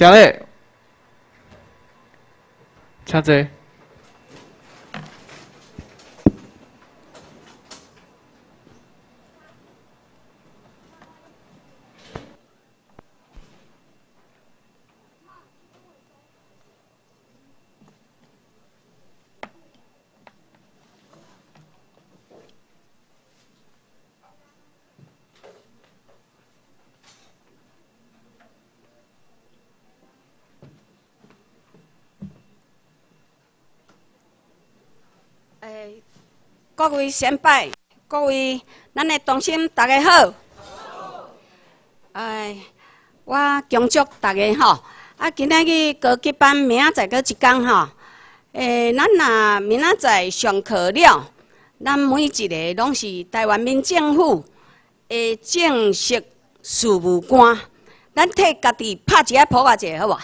调嘞，请坐。各先拜，各位咱的同心，大家好。哎，我恭祝大家哈，啊，今仔日高级班明仔载搁一天吼。诶，咱若明仔载上课了，咱每一个拢是台湾民政府的正式事务官，咱替家己拍一个普啊者，好无？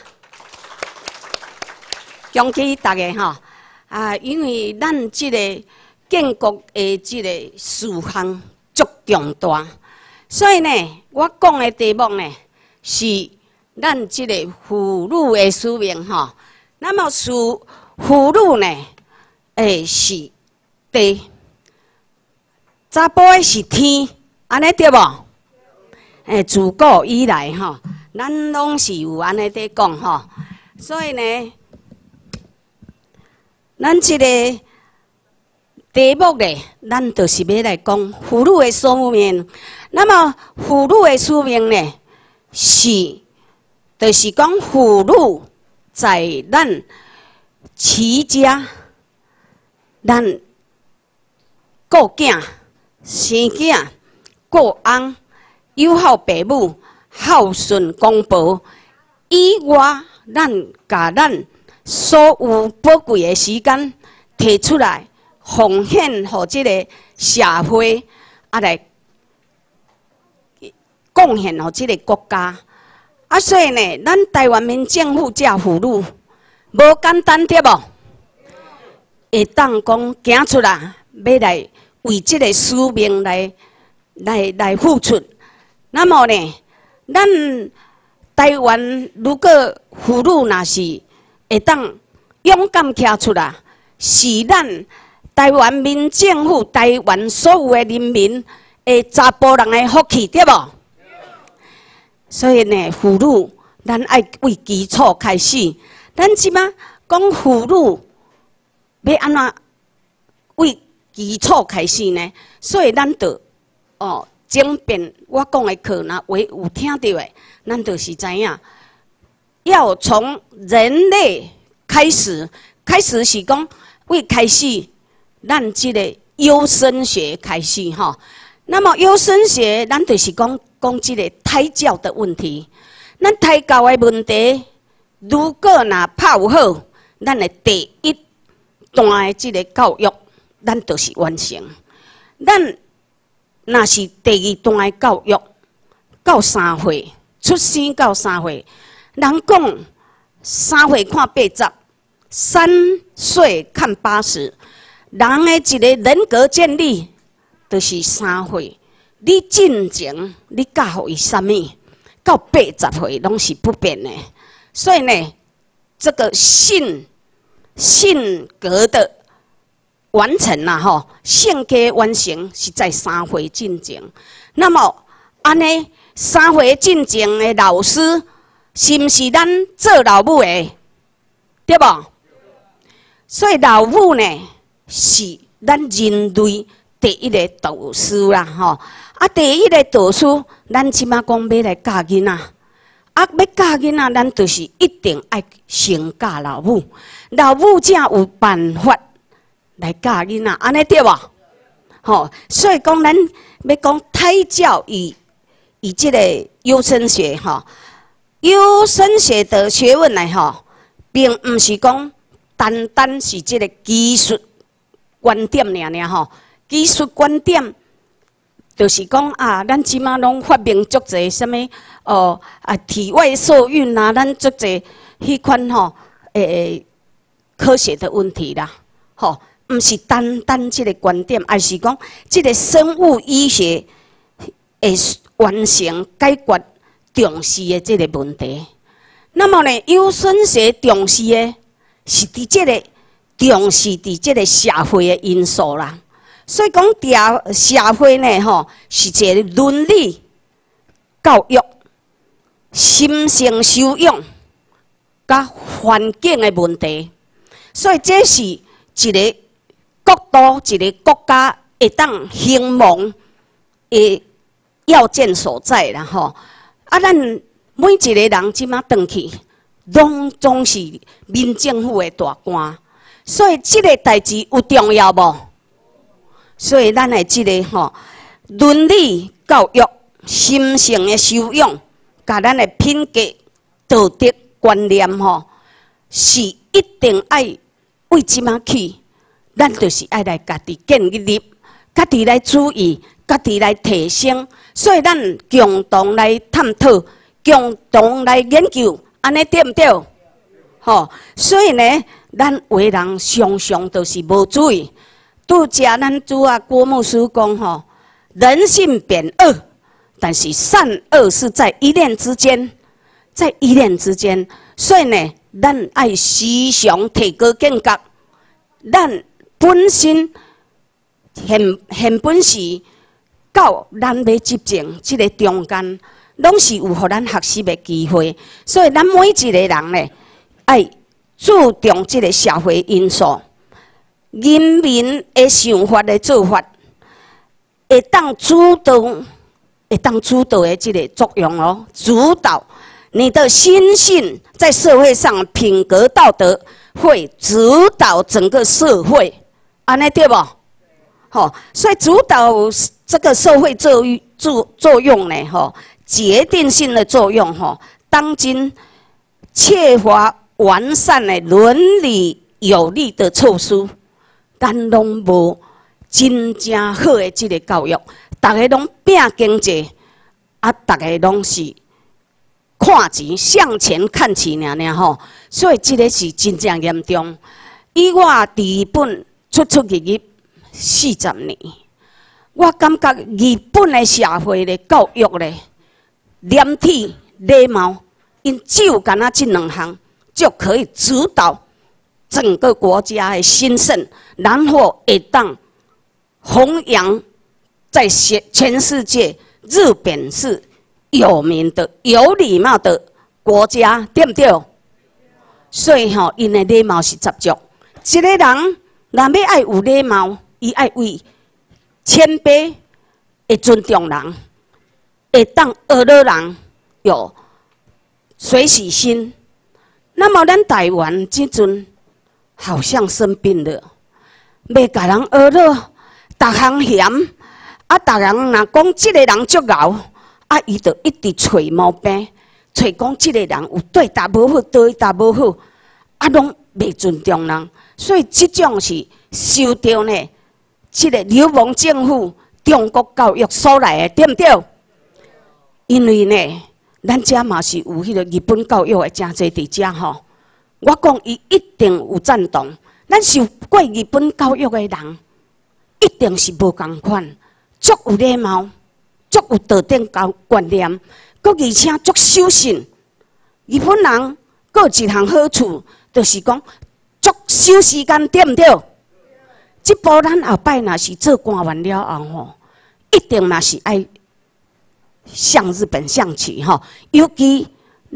恭喜大家吼！啊，因为咱即个。建国的这个事项足重大，所以呢，我讲的题目呢是咱这个妇女的使命哈。那么，妇妇女呢，诶是地，查甫的是天，安尼对无？诶，自古以来哈，咱拢是有安尼在讲哈。所以呢，咱这个。题目呢，咱就是要来讲妇女的使命。那么，妇女的使命呢，是，就是讲妇女在咱持家、咱顾囝、生囝、顾翁、友好父母、孝顺公婆，以外，咱甲咱所有宝贵的时间提出来。奉献予即个社会，啊来贡献予即个国家。啊，所以呢，咱台湾民政府遮妇女无简单对无？会当讲行出来，要来为即个使命来来来付出。那么呢，咱台湾如果妇女若是会当勇敢站出来，是咱。台湾民政府，台湾所有的人民的查甫人的福气，对无？所以呢，妇女，咱爱为基础开始。咱即马讲妇女要安怎为基础开始呢？所以咱就哦，整遍我讲的课，若为有听到的，咱就是知影，要从人类开始，开始是讲为开始。咱即个优生学开始吼，那么优生学咱就是讲讲即个胎教的问题。咱胎教的问题，如果若拍有好，咱的第一段的即个教育，咱就是完成。咱若是第二段的教育，到三岁出生到三岁，人讲三岁看八十，三岁看八十。人的一个人格建立，就是三岁。你进前，你教伊啥物？到八十岁拢是不变的。所以呢，这个性性格的完成呐，吼，性格完成是在三岁进前。那么，安尼三岁进前的老师，是毋是咱做老母的？对不？所以老母呢？是咱人类第一个导师啦，吼！啊，第一个导师，咱即马讲要来教囡仔，啊，要教囡仔，咱就是一定爱先教老母，老母才有办法来教囡仔，安尼对无？吼！所以讲，咱要讲胎教与与即个优生学，吼，优生学的学问来，吼，并毋是讲单单是即个技术。观点尔尔吼，技术观点就是讲啊，咱即马拢发明足侪什物哦啊，体外受孕呐，咱足侪迄款吼诶科学的问题啦，吼，毋是单单即个观点，而是讲即个生物医学会完成解决重视的即个问题。那么呢，优生学重视的是伫即个重视伫即个社会的因素啦。所以讲，调社会呢，吼，是一个伦理教育、心性修养、甲环境的问题。所以这是一个国度、一个国家会当兴亡的要件所在啦，吼。啊，咱每一个人即马转去，拢总是民政府的大官，所以即个代志有重要无？所以咱的即个吼伦理教育、心性的修养，甲咱的品格、道德观念吼，是一定爱为即马去，咱就是爱来家己建立，家己来注意，家己来提升。所以咱共同来探讨，共同来研究，安尼对毋对？吼，所以呢，咱为人常常都是无注意。拄则咱主啊郭牧师讲吼，人性本恶，但是善恶是在一念之间，在一念之间。所以呢，咱爱时常提高境界，咱本身很很本事。到咱要执政，即个中间，拢是有互咱学习的机会。所以，咱每一个人呢，爱注重即个社会因素，人民的想法的做法，会当主动，会当主导的即个作用哦。主导你的心性，在社会上品格道德会主导整个社会，安尼对不？好，所以主导。这个社会作作作用呢？吼，决定性的作用吼。当今缺乏完善的伦理有力的措施，但拢无真正好的这个教育。大家拢拼经济，啊，大家拢是看钱向前看齐尔尔吼。所以这个是真正严重。以我伫日本出出入入四十年。我感觉日本的社会的教育咧，廉体礼貌，因只有干那这两项，就可以指导整个国家的兴盛，然后会当弘扬在全全世界。日本是有名的、有礼貌的国家，对不对？所以吼，因的礼貌是十足。一个人若要爱有礼貌，伊爱为。谦卑，会尊重人，会当学乐人有随喜心。那么咱台湾即阵好像生病了，要甲人学乐，逐项嫌，啊，逐人若讲即个人足敖，啊，伊就一直找毛病，找讲即个人有对答无好，对答无好，啊，拢未尊重人，所以即种是受到呢。即个流氓政府、中国教育所来的，对不对？因为呢，咱遮嘛是有迄个日本教育的真侪伫遮吼。我讲伊一定有赞同，咱受过日本教育的人，一定是无共款，足有礼貌，足有道德教观念，佮而且足守信。日本人有一项好处，就是讲足守时间，对不对？即波咱后摆若是做官完了后吼，一定嘛是爱向日本向去吼。尤其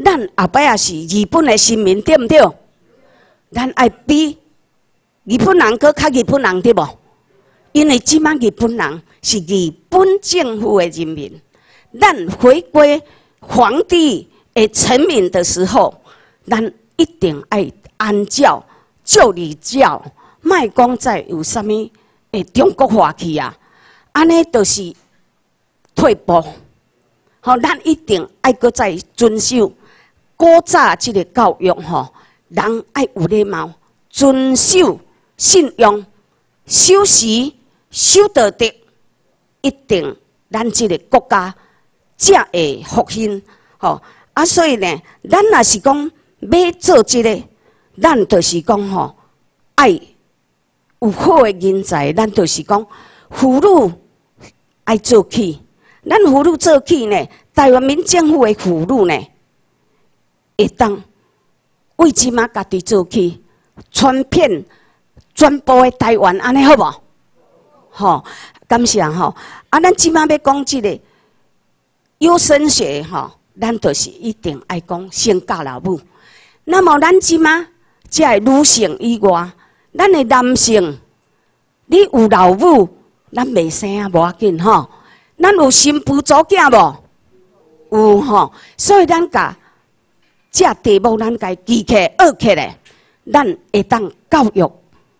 咱后摆也是日本的新民，对毋对？咱爱比日本人搁较日本人对无？因为即满日本人是日本政府的人民，咱回归皇帝的臣民的时候，咱一定爱按照旧礼教。卖讲在有啥物诶中国化去啊？安尼就是退步。吼，咱一定爱搁再遵守古早即个教育吼，人爱有礼貌，遵守信用，守时守道德，一定咱即个国家才会复兴。吼，啊，所以呢，咱若是讲要做即个，咱就是讲吼爱。有好的人才，咱就是讲妇女爱做起，咱妇女做起呢，台湾民政府的妇女呢，会当为即马家己做起，传遍全部的台湾，安尼好无？吼，感谢吼。啊，咱即马要讲即个优生学吼，咱就是一定爱讲先教老母。那么咱即马即个女性以外，咱的男性，你有老母，咱未生啊，无要紧吼。咱有新妇组囝无？有吼。所以咱甲这题目，咱家记起、学起来，咱会当教育，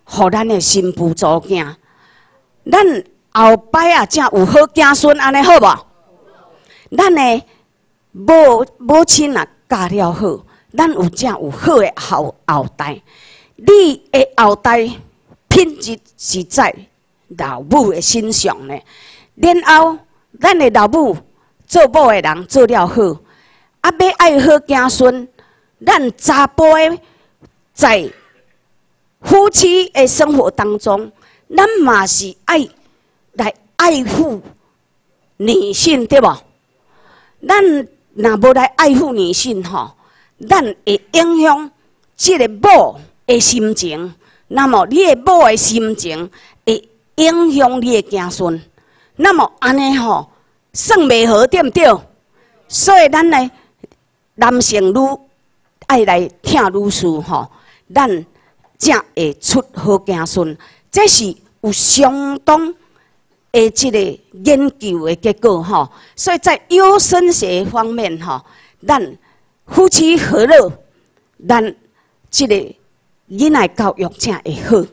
互咱的新妇组囝。咱后摆啊，才有好子孙，安尼好无？咱的母母亲啊，教了好，咱有才有好的后后代。你的后代品质是在老母的身上呢。然后，咱的老母做某的人做了好，啊，要爱好子孙，咱查甫的在夫妻的生活当中，咱嘛是爱来爱护女性，对无？咱若无来爱护女性吼，咱会影响即个某的心情。那么你的某的心情会影响你的子孙。那么安尼吼，算袂好对毋对？所以咱呢，男性女爱来听女士吼，咱才会出好子孙。这是有相当。诶，即个研究的结果吼，所以在优生学方面吼，咱夫妻和乐，咱即个囡仔教育才会好。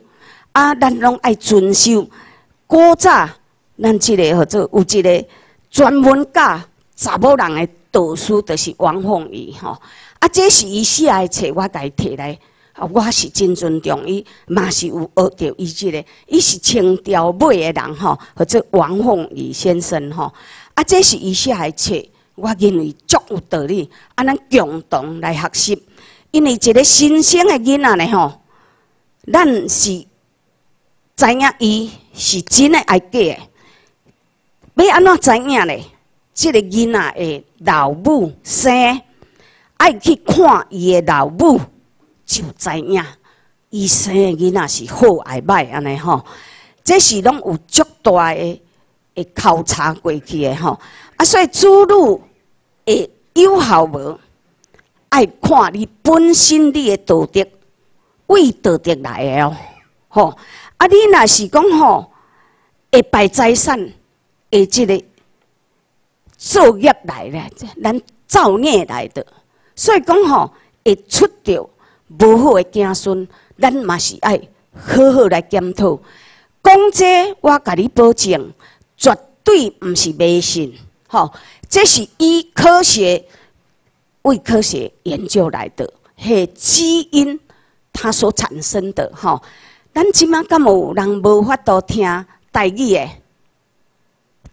啊，咱拢爱遵守古早咱即个或者有一个专门教查某人的导师，就是王凤仪吼。啊，这是伊写的册，我家摕来。啊，我是真尊重伊，嘛是有学着伊即个，伊是清朝尾的人吼，或者王凤仪先生吼。啊，这是伊写的册，我认为足有道理。啊，咱共同来学习，因为一个新生的囡仔呢吼，咱是知影伊是真的爱假的，要安怎知影呢？即个囡仔的老母生，爱去看伊的老母。就知影，伊生的囡仔是好还歹安尼吼，这是拢有足大的诶考察过去诶吼。啊，所以主女会有效无？爱看你本身你的道德，为道德来的哦，吼。啊，你若是讲吼，会败财产，会即个作业来了，咱造孽来的，所以讲吼，会出着。无好的子孙，咱嘛是爱好好来检讨。讲这，我甲你保证，绝对毋是迷信。吼，这是以科学为科学研究来的，系基因它所产生的。吼，咱即马敢有人无法度听台语的？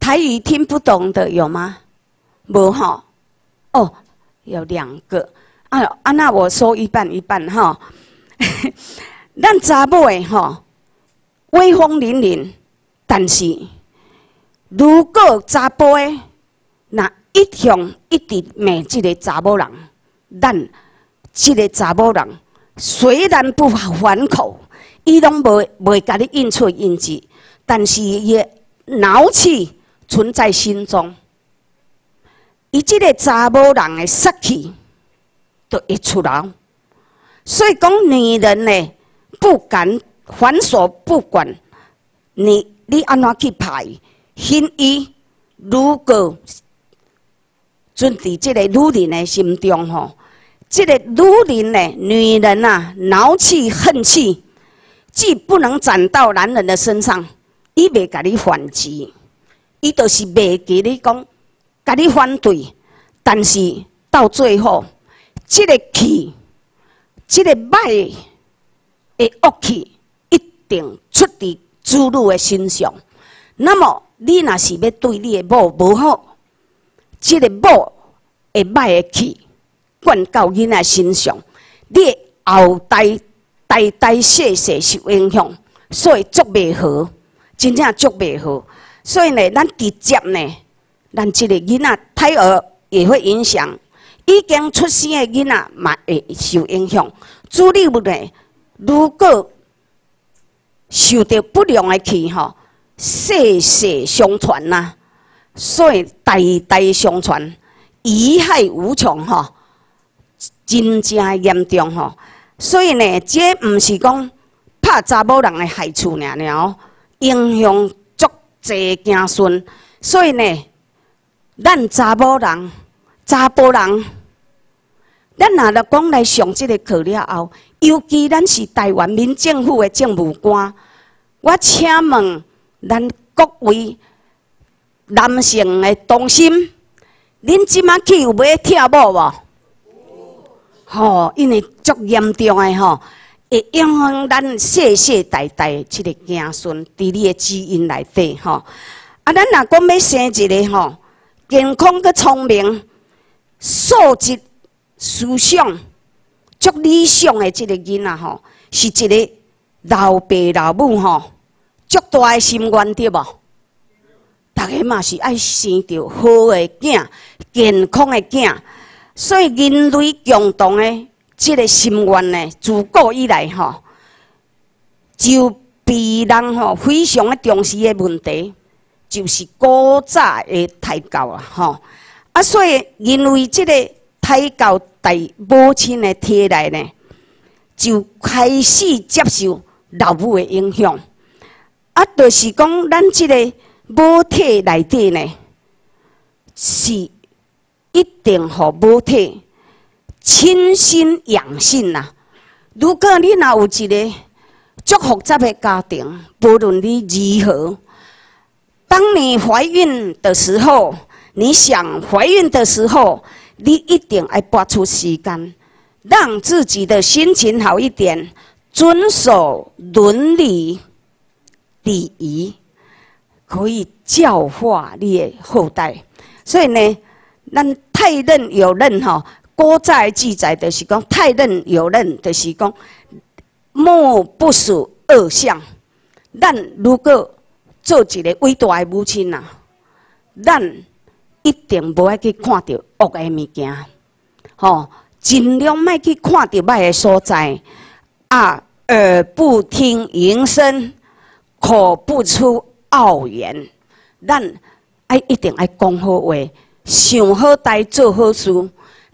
台语听不懂的有吗？无吼。哦，有两个。啊，啊那我说一半一半哈。咱查某的吼，威风凛凛，但是如果查甫的，那一向一直骂即个查某人，咱即个查某人虽然不还口，伊拢袂袂甲你应出应字，但是伊怒气存在心中，伊即个查某人的杀气。都一出来，所以讲女人呢，不敢反锁，不管你你安怎去排，心意如果存伫这个女人的心中吼，这个女人呢，女人呐，恼气恨气，既不能转到男人的身上，伊袂甲你反击，伊就是袂给你讲，甲你反对，但是到最后。这个气，这个歹的恶气，一定出伫子女的身上。那么，你若是要对你的某无好，这个某会歹的气灌到囡仔身上，你后代代代世世受影响，所以足袂好，真正足袂好。所以呢，咱直接呢，咱这个囡仔胎儿也会影响。已经出生的囡仔嘛会受影响。主力物呢，如果受到不良的气吼，世世相传呐，所以代代相传，贻害无穷吼，真正严重吼。所以呢，这毋是讲拍查某人的害处尔尔，影响足济子孙。所以呢，咱查某人、查甫人，咱若来讲来上即个课了后，尤其咱是台湾民政府的政务官，我请问咱各位男性的同心，恁即马去有买跳舞无？吼，因为足严重的吼，会影响咱世世代代即个子孙伫你的基因内底吼。啊，咱若讲要生一个吼健康佮聪明、素质、思想足理想的即个囡仔吼，是一个老爸老母吼足大的心愿对无？大家嘛是爱生着好的囝、健康的囝，所以人类共同的即个心愿呢，自古以来吼，就被人吼非常的重视的问题。就是古早的胎教啊，吼！啊，所以因为即个胎教在母亲的体内呢，就开始接受老母的影响。啊，就是讲咱即个母体内底呢，是一定互母体亲心养性呐。如果你若有一个足复杂的家庭，无论你如何。当你怀孕的时候，你想怀孕的时候，你一定要拨出时间，让自己的心情好一点，遵守伦理礼仪，可以教化你的后代。所以呢，咱太任有任哈，郭在记载的是讲太任有任的是讲，莫不属恶相。咱如果做一个伟大的母亲呐，咱一定无爱去看到恶的物件，吼，尽量莫去看到歹的所在。啊，耳不听淫声，口不出傲言。咱爱一定爱讲好话，想好代做好事。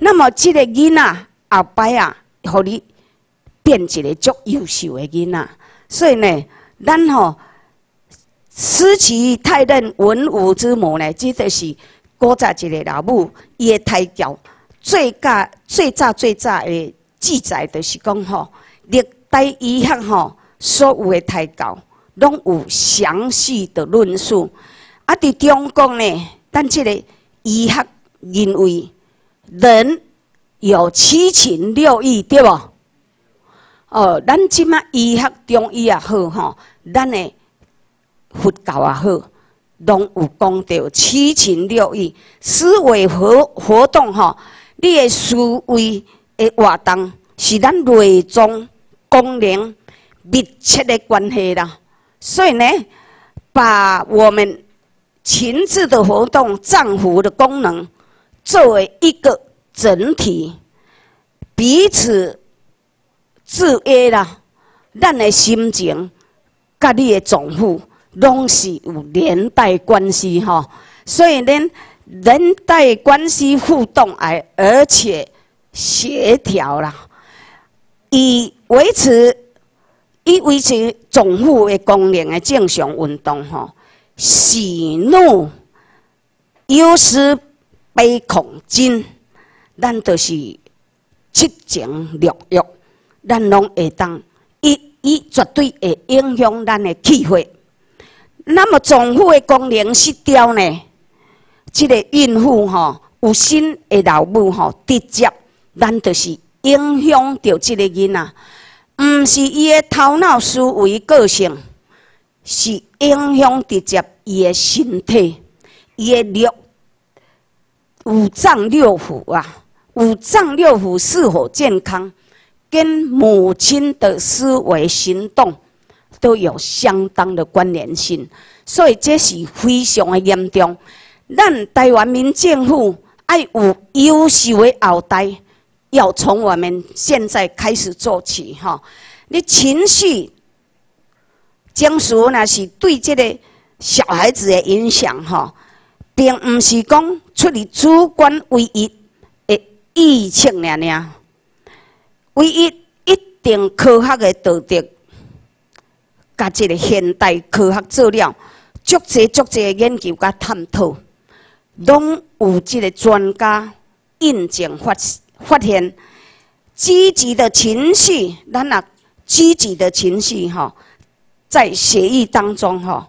那么，这个囡仔后摆啊，互你变一个足优秀的囡仔。所以呢，咱吼。思齐太任文武之母呢，即就是古早一个老母，伊的胎教最早最早最早的记载，就是讲吼，历代医学吼所有的胎教，拢有详细的论述。啊，伫中国呢，咱即个医学认为人有七情六欲，对不？哦，咱即马医学中医也好吼，咱的。佛教也好，拢有讲到七情六欲、思维活活动吼。你的思维的活动是咱内脏功能密切的关系啦。所以呢，把我们情志的活动、脏腑的功能作为一个整体，彼此制约啦。咱的心情，甲你的丈夫。拢是有连带关系哈，所以连连带关系互动而而且协调啦，以维持以维持总府的功能的正常运动吼，喜怒忧思悲恐惊，咱就是七情六欲，咱拢会当伊伊绝对会影响咱的气血。那么脏腑的功能失调呢？这个孕妇吼，有心的老母吼，直接咱就是影响到这个囡仔，毋是伊的头脑思维个性，是影响直接伊的身体，伊的六五脏六腑啊，五脏六腑是否健康，跟母亲的思维行动。都有相当的关联性，所以这是非常的严重。咱台湾民政府爱有优秀的后代，要从我们现在开始做起哈。你情绪，将属那是对这个小孩子的影响哈，并不是讲出于主观唯一的意测尔尔，唯一一定科学的道德。甲即个现代科学资料，足济足济研究甲探讨，拢有即个专家印证发发现，积极的情绪，咱啊积极的情绪吼，在血液当中吼，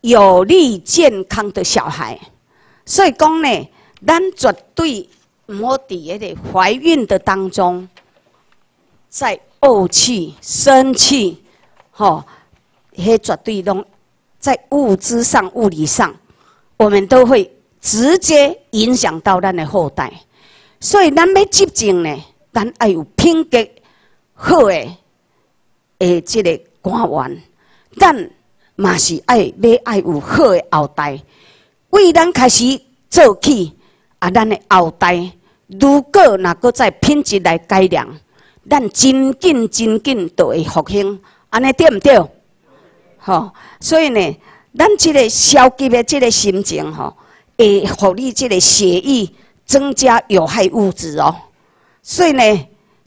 有利健康的小孩。所以讲呢，咱绝对毋好伫迄个怀孕的当中，在怄气、生气，吼。迄绝对拢在物质上、物理上，我们都会直接影响到咱的后代。所以，咱要执政呢，咱要有品格好的，诶，即个官员，咱嘛是爱要爱有好的后代。为咱开始做起，啊，咱的后代如果若搁再品质来改良，咱真紧真紧就会复兴，安尼对毋对？吼，所以呢，咱即个消极的即个心情吼，会互你即个血液增加有害物质哦。所以呢，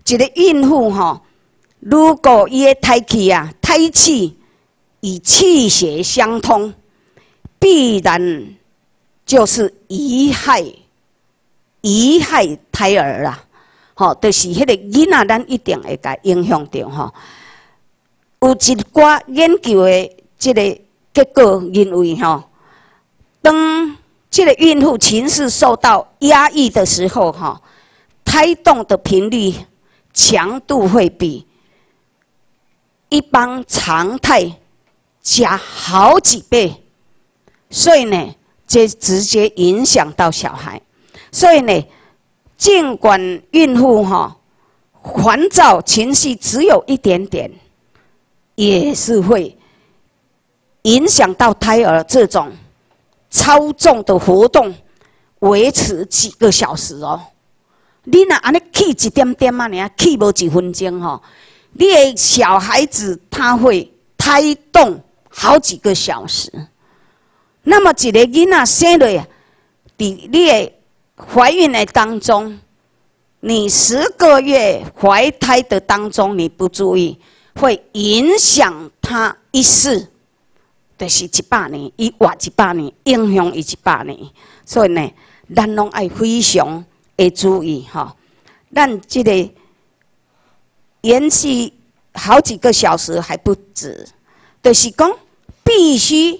一个孕妇吼，如果伊的胎气啊，胎气与气血相通，必然就是贻害贻害胎儿啦。吼，就是迄个囡仔，咱一定会甲影响着吼。有一寡研究的这个结果认为，吼，当这个孕妇情绪受到压抑的时候，哈，胎动的频率强度会比一般常态加好几倍，所以呢，这直接影响到小孩。所以呢，尽管孕妇哈烦躁情绪只有一点点。也是会影响到胎儿这种超重的活动，维持几个小时哦。你那安尼气一点点嘛，你啊气无几分钟吼，你的小孩子他会胎动好几个小时。那么一个囡仔生了呀，伫你的怀孕的当中，你十个月怀胎的当中，你不注意。会影响他一世，就是一百年，伊活一百年，影响伊一百年。所以呢，咱拢爱非常会注意哈。咱这个延续好几个小时还不止，就是讲必须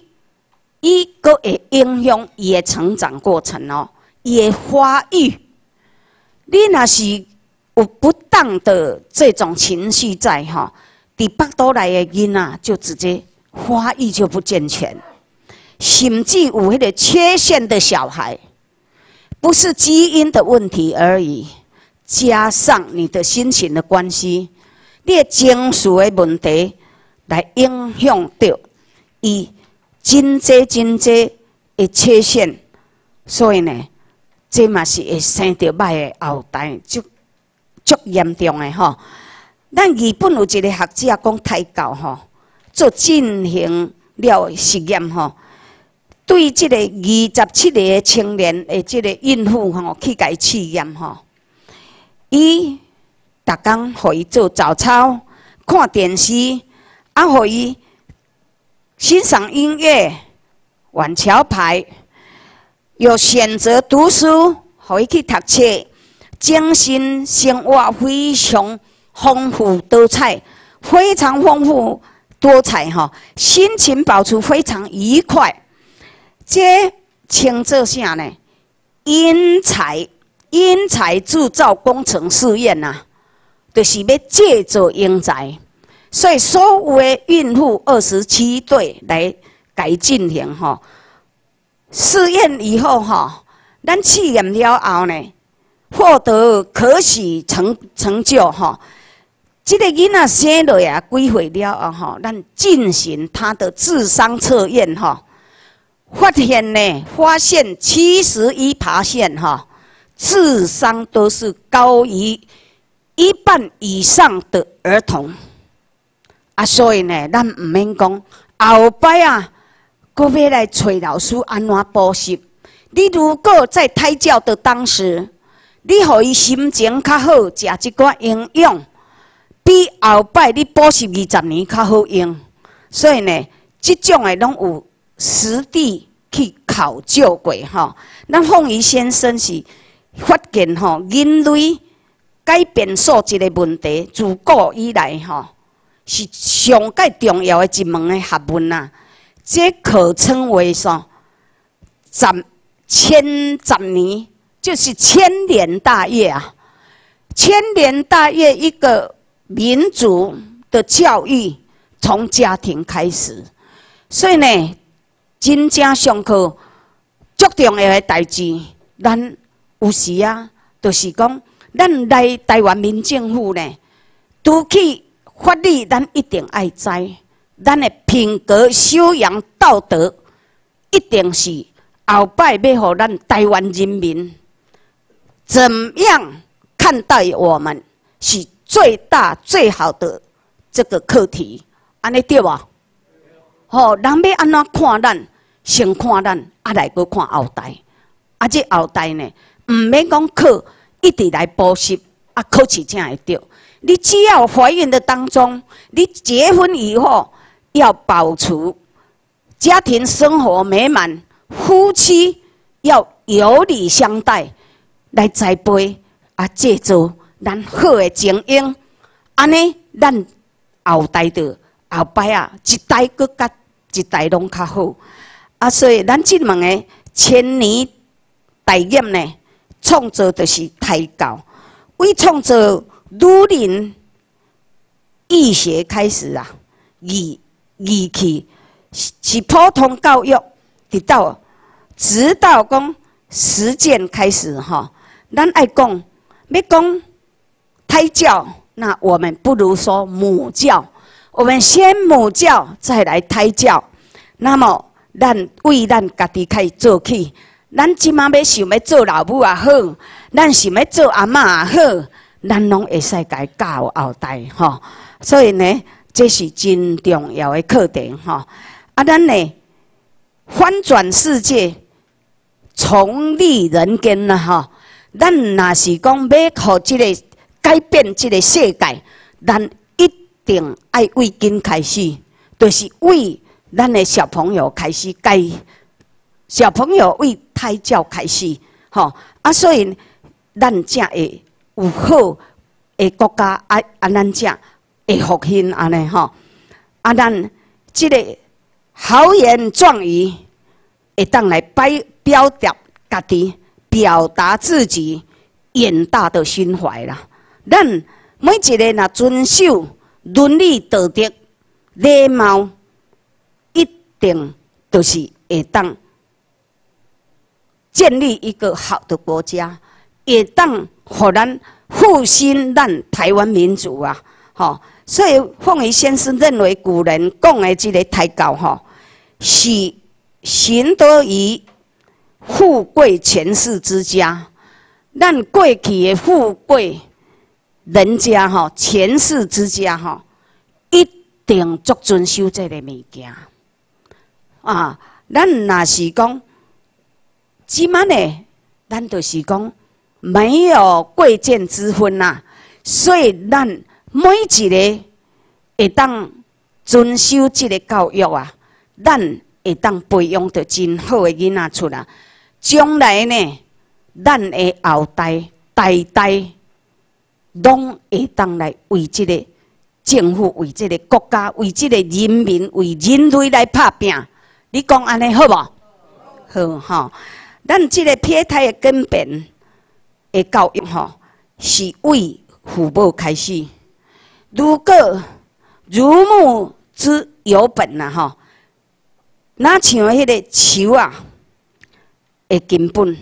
伊个会影响伊的成长过程哦，伊的发育。你若是有不当的这种情绪在哈。第八多来的囡仔就直接发育就不健全，甚至有迄个缺陷的小孩，不是基因的问题而已，加上你的心情的关系，你的情绪的问题来影响到伊真济真济的缺陷，所以呢，这嘛是会生着歹的后代，足足严重的吼。咱日本有一个学者讲胎教吼，做进行了实验吼，对即个二十七个青年的即个孕妇吼去伊试验吼，伊逐工互伊做早操、看电视，啊，互伊欣赏音乐、玩桥牌，又选择读书，回去读册，精神生活非常。丰富多彩，非常丰富多彩哈，心情保持非常愉快。这称作啥呢？因材因材制造工程试验呐，就是要借助英才。所以所有的孕妇二十七对来改进行哈。试验以后哈，咱试验了后呢，获得可喜成成就哈。这个囡仔生落啊，几岁了啊？吼，咱进行他的智商测验哈，发现呢，发现七十一爬线哈，智商都是高于一半以上的儿童。啊，所以呢，咱唔免讲后摆啊，搁要来找老师安怎补习。你如果在胎教的当时，你予伊心情较好，食一寡营养，比后摆你补习二十年较好用。所以呢，即种诶拢有实地去考究过吼。咱凤仪先生是发现吼，人类改变素质的问题，自古以来吼。是上界重要的一门的学问啊！这可称为说十千十年，就是千年大业啊！千年大业，一个民族的教育从家庭开始，所以呢，真正上课最重要的代志，咱有时啊，就是讲，咱来台湾民政府呢，都去。法律咱一定爱知，咱的品格修养道德一定是后摆要互咱台湾人民怎样看待我们，是最大最好的这个课题，安尼对吧？吼，人要安怎看咱，先看咱，啊来阁看后代，啊这后代呢，毋免讲考，一直来补习，啊考试才会对。你只要怀孕的当中，你结婚以后要保持家庭生活美满，夫妻要有礼相待，来栽培啊，制造咱好的精英。安尼，咱后代的后摆啊，一代搁甲一代拢较好。啊，所以咱即门的千年大业呢，创造就是太高，为创造。女人易学开始啊，义义气是普通教育，直到直到讲实践开始哈。咱爱讲，要讲胎教，那我们不如说母教。我们先母教，再来胎教。那么，咱为咱家己开始做起。咱即马要想要做老母也好，咱想要做阿嬷也好。咱拢会使甲教后代吼，所以呢，这是真重要的课程吼。啊，咱呢翻转世界，重立人间啦吼。咱若是讲要靠即个改变即个世界，咱一定爱为根开始，就是为咱的小朋友开始改，小朋友为胎教开始吼。啊，所以咱才会。有好诶国家啊啊，咱只会复兴安尼吼，啊，咱即个豪言壮语会当来表表达家己，表达自己远大的心怀啦。咱每一个若遵守伦理道德、礼貌，一定都是会当建立一个好的国家，会当。互咱复兴咱台湾民族啊！吼，所以凤仪先生认为古人讲的这个抬高吼，是行得于富贵权势之家。咱过去的富贵人家吼，权势之家吼，一定足遵守这个物件啊！咱若是讲，即满呢，咱就是讲。没有贵贱之分呐，所以咱每一个会当遵守这个教育啊，咱会当培养着真好的囡仔出来。将来呢，咱的后代代代拢会当来为这个政府、为这个国家、为这个人民、为人类来拍拼。你讲安尼好无？好哈，咱这个胚胎的根本。的教育吼，是为父母开始。如果如母之有本呐吼，那像迄个树啊，的根本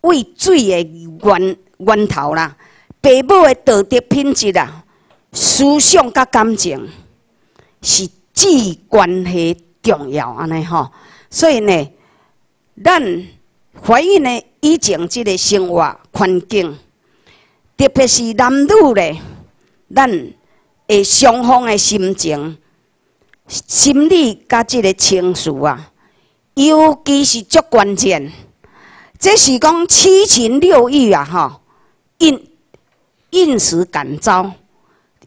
为水的源源头啦，父母的道德品质啊，思想甲感情是至关系重要安尼吼。所以呢，咱怀孕的以前即个生活环境，特别是男女咧，咱会双方的心情、心理甲即个情绪啊，尤其是足关键。这是讲七情六欲啊，吼，应应时感召，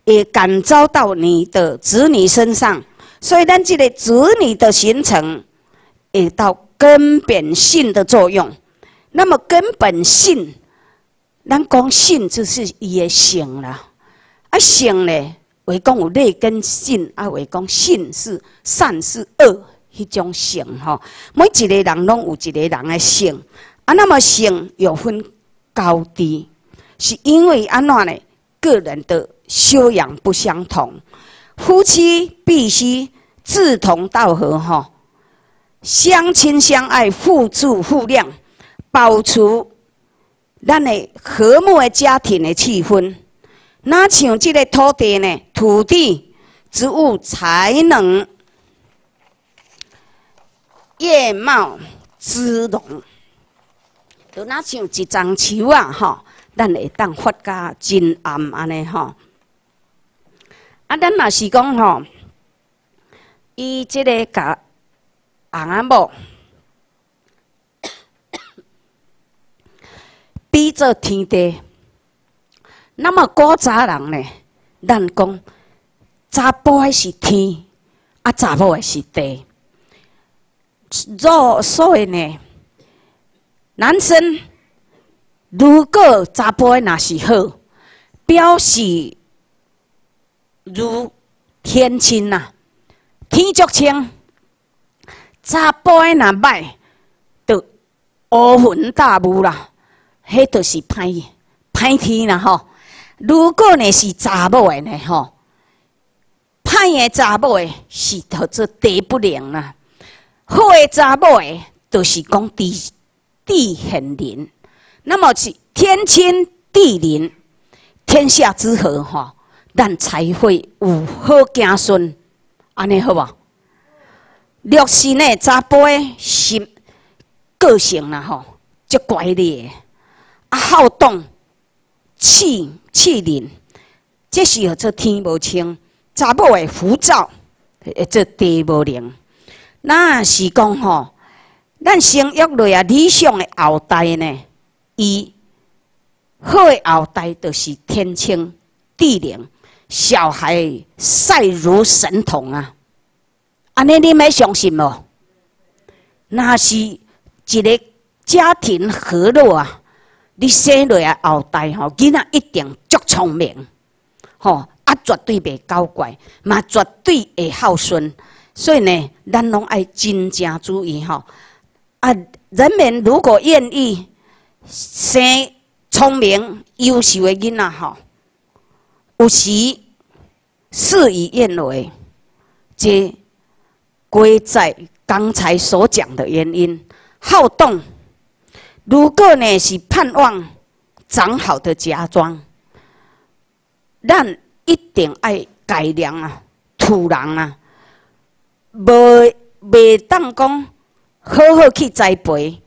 也感召到你的子女身上，所以咱这个子女的形成，也到根本性的作用。那么根本性，咱讲性就是伊的性啦。啊性呢，为讲有劣根性，啊为讲性是善是恶，迄种性吼。每一个人拢有一个人的性。啊，那么性有分高低，是因为安怎呢？个人的修养不相同，夫妻必须志同道合，吼，相亲相爱，互助互谅，保持咱的和睦的家庭的气氛。那像这个土地呢？土地、植物才能叶茂滋浓。就那像一张树啊，吼，咱会当发家真暗安尼吼。啊，咱若是讲吼，伊即个甲红仔某比作天地，那么古早人呢？咱讲查甫的是天，啊查某的是地，若所以呢？男生如果查甫的若是好，表示如天亲呐，天足青；查甫的若歹，就乌云大雾啦，迄就是歹歹天啦吼。如果呢是查某的呢吼，歹的查某的是叫做地不灵啦，好的查某的就是讲地。地很灵，那么是天亲地灵，天下之和哈，咱才会有好子孙，安尼好无？若是呢，查甫的心个性啦吼，就怪咧，啊好动，气气灵，这是叫做天无清，查某的浮躁，做地无灵，那是讲吼。咱生育类啊，理想的后代呢，伊好的后代就是天清地灵，小孩赛如神童啊！安尼你咪相信哦？那是一个家庭和乐啊！你生落来后代吼，囡仔一定足聪明，吼啊，绝对袂搞怪，嘛绝对会孝顺。所以呢，咱拢爱真正注意吼。啊，人们如果愿意生聪明优秀的囡仔吼，有时事与愿违，这归在刚才所讲的原因。好动，如果呢是盼望长好的家庄，咱一定爱改良啊，土壤啊，无袂当讲。好好去栽培，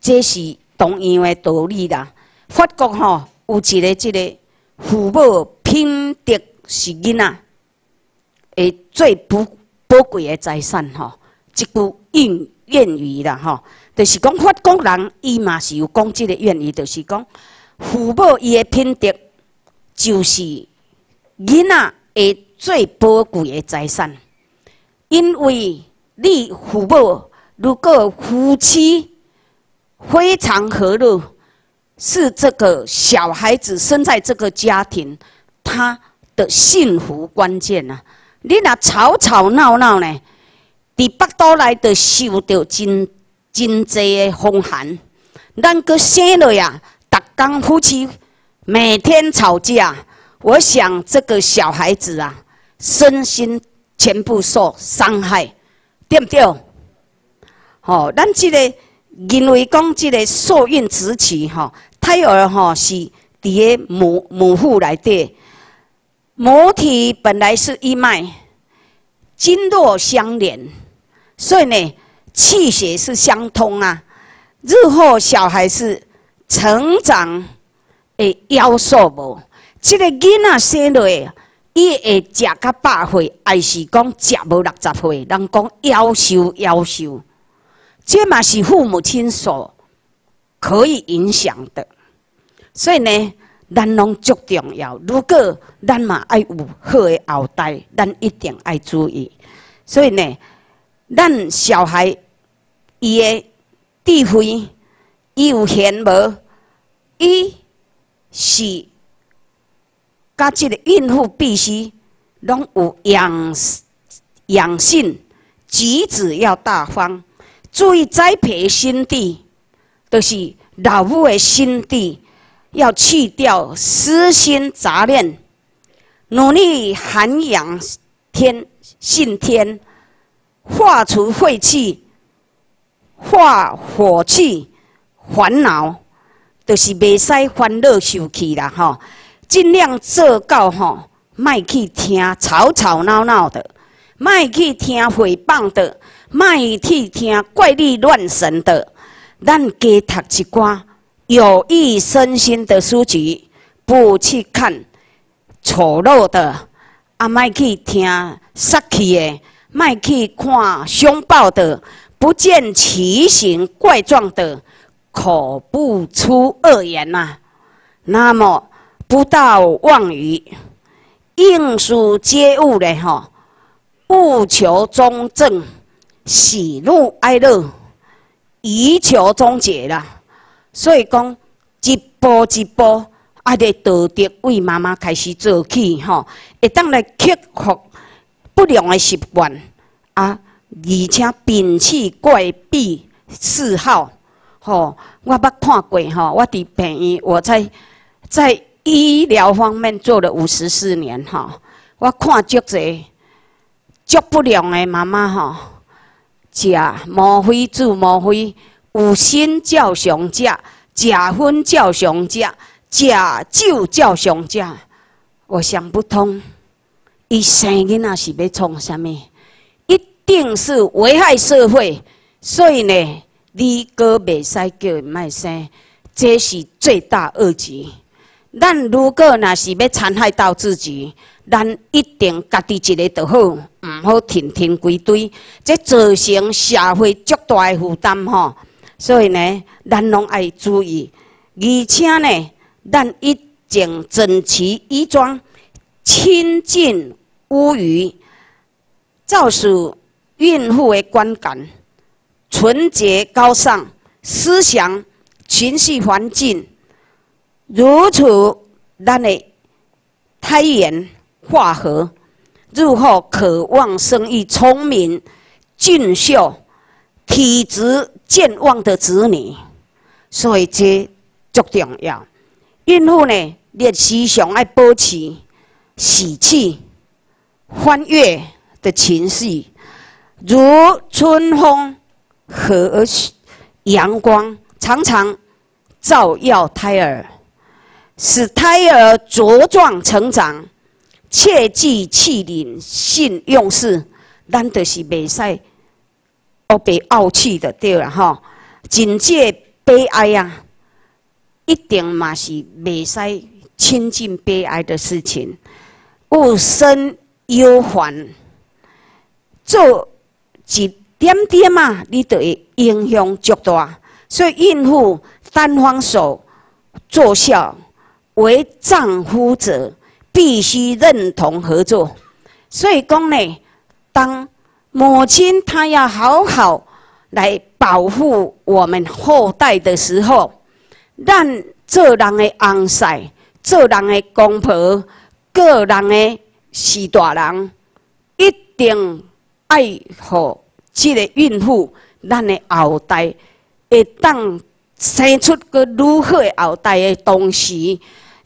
这是同样的道理啦。法国吼有一个即个父母品德是囡仔，诶最不宝贵的财产吼。一句谚谚语啦吼，就是讲法国人伊嘛是有讲即个谚语，就是讲父母伊的品德就是囡仔的最宝贵的财产，因为你父母。如果夫妻非常和乐，是这个小孩子生在这个家庭，他的幸福关键啊！你若吵吵闹闹呢，伫北岛来的受到真真济的风寒，咱个生了呀，逐工夫妻每天吵架，我想这个小孩子啊，身心全部受伤害，对不对？吼，咱即个认为讲即个受孕时期，吼，胎儿吼是伫个母母腹内底，母体本来是一脉，经络相连，所以呢，气血是相通啊。日后小孩子成长的要素无，即个囡仔生落，伊会食到百岁，还是讲食无六十岁？人讲夭寿夭寿，这嘛是父母亲所可以影响的。所以呢，咱拢足重要。如果咱嘛爱有好的后代，咱一定爱注意。所以呢，咱小孩伊的智慧。伊有贤无？伊是甲即个孕妇必须拢有养养性，举止要大方，注意栽培心地，就是老母的心地，要去掉私心杂念，努力涵养天性天，化除晦气，化火气。烦恼就是袂使烦恼受气啦，吼！尽量做到吼，莫去听吵吵闹闹的，莫去听诽谤的，莫去听怪力乱神的。咱加读一寡有益身心的书籍，不去看丑陋的，啊，莫去听杀气的，莫去看凶暴的，不见奇形怪状的。口不出恶言呐，那么不到妄语，应书皆物嘞吼，不求中正，喜怒哀乐，以求终结啦。所以讲一步一步，爱得道德为妈妈开始做起吼，会当来克服不良的习惯啊，而且摒弃怪癖嗜好。吼，我捌看过吼，我伫病院，我在在医疗方面做了五十四年吼，我看足侪足不良的妈妈吼，食莫非煮莫非，有心照常食，食薰照常食，食酒照常食，我想不通，伊生囡仔是要创啥物？一定是危害社会，所以呢。你哥袂使叫伊卖生，这是罪大恶极。咱如果若是要残害到自己，咱一定家己一个就好，毋好天天归堆，这造成社会足大的负担吼。所以呢，咱拢爱注意，而且呢，咱一整整齐衣装，清净无余，造使孕妇的观感。纯洁高尚，思想、情绪环境如此，咱的胎颜化合，日后渴望生育聪明、俊秀、体质健旺的子女，所以这足重要。孕妇呢，你时常爱保持喜气、欢悦的情绪，如春风。和阳光常常照耀胎儿，使胎儿茁壮成长。切忌气凌性用事，咱就是袂使哦被傲气的对了吼。警戒悲哀呀，一定嘛是袂使亲近悲哀的事情。勿生忧患，做一。点点嘛，你就会影响足大，所以孕妇单方手作孝，为丈夫者必须认同合作。所以讲呢，当母亲她要好好来保护我们后代的时候，咱做人的昂婿、做人的公婆、个人的是大人，一定爱护。这个孕妇，咱的后代会当生出个如何的后代的同时，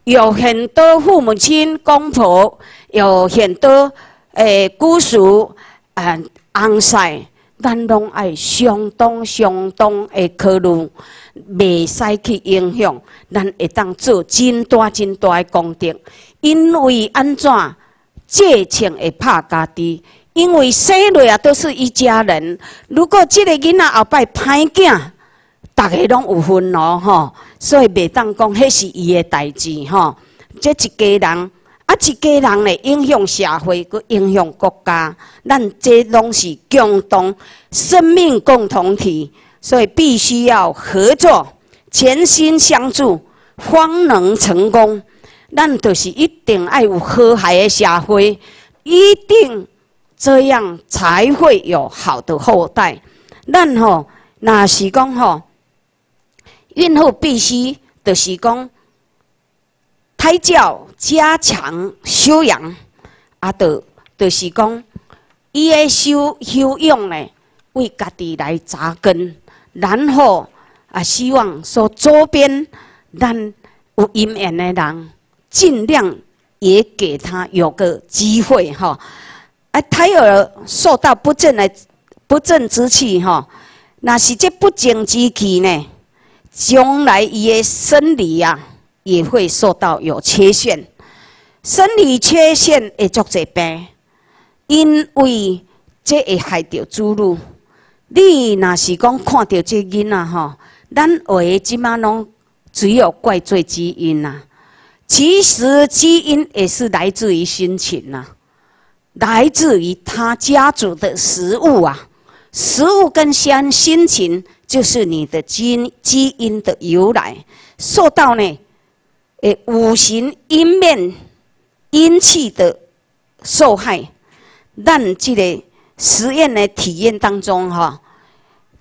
有很多父母亲、公婆，有很多诶姑叔、嗯翁婿，咱拢爱相当相当的考虑，袂使去影响，咱会当做真大真大的功德，因为安怎，借钱会拍家己。因为生落啊都是一家人，如果这个囡仔后摆歹囝，大家拢有份咯吼，所以袂当讲迄是伊的代志吼。这一家人啊，一家人咧影响社会，佮影响国家，咱这拢是共同生命共同体，所以必须要合作，全心相助，方能成功。咱就是一定爱有和谐的社会，一定这样才会有好的后代。咱吼，若是讲吼。孕妇必须就是讲胎教加强修养，啊，就就是讲伊个修修养呢，为家己来扎根，然后啊，希望说周边咱有姻缘的人，尽量也给他有个机会哈。啊，胎儿受到不正的不正之气哈，那是这不正之气呢？将来伊的生理呀，也会受到有缺陷，生理缺陷会作这病，因为这会害着子女。你若是讲看到这囡仔吼，咱话即马拢只有怪罪基因呐。其实基因也是来自于心情呐，来自于他家族的食物啊，食物跟心心情。就是你的基因基因的由来受到呢，诶五行阴面阴气的受害，让这个实验的体验当中哈，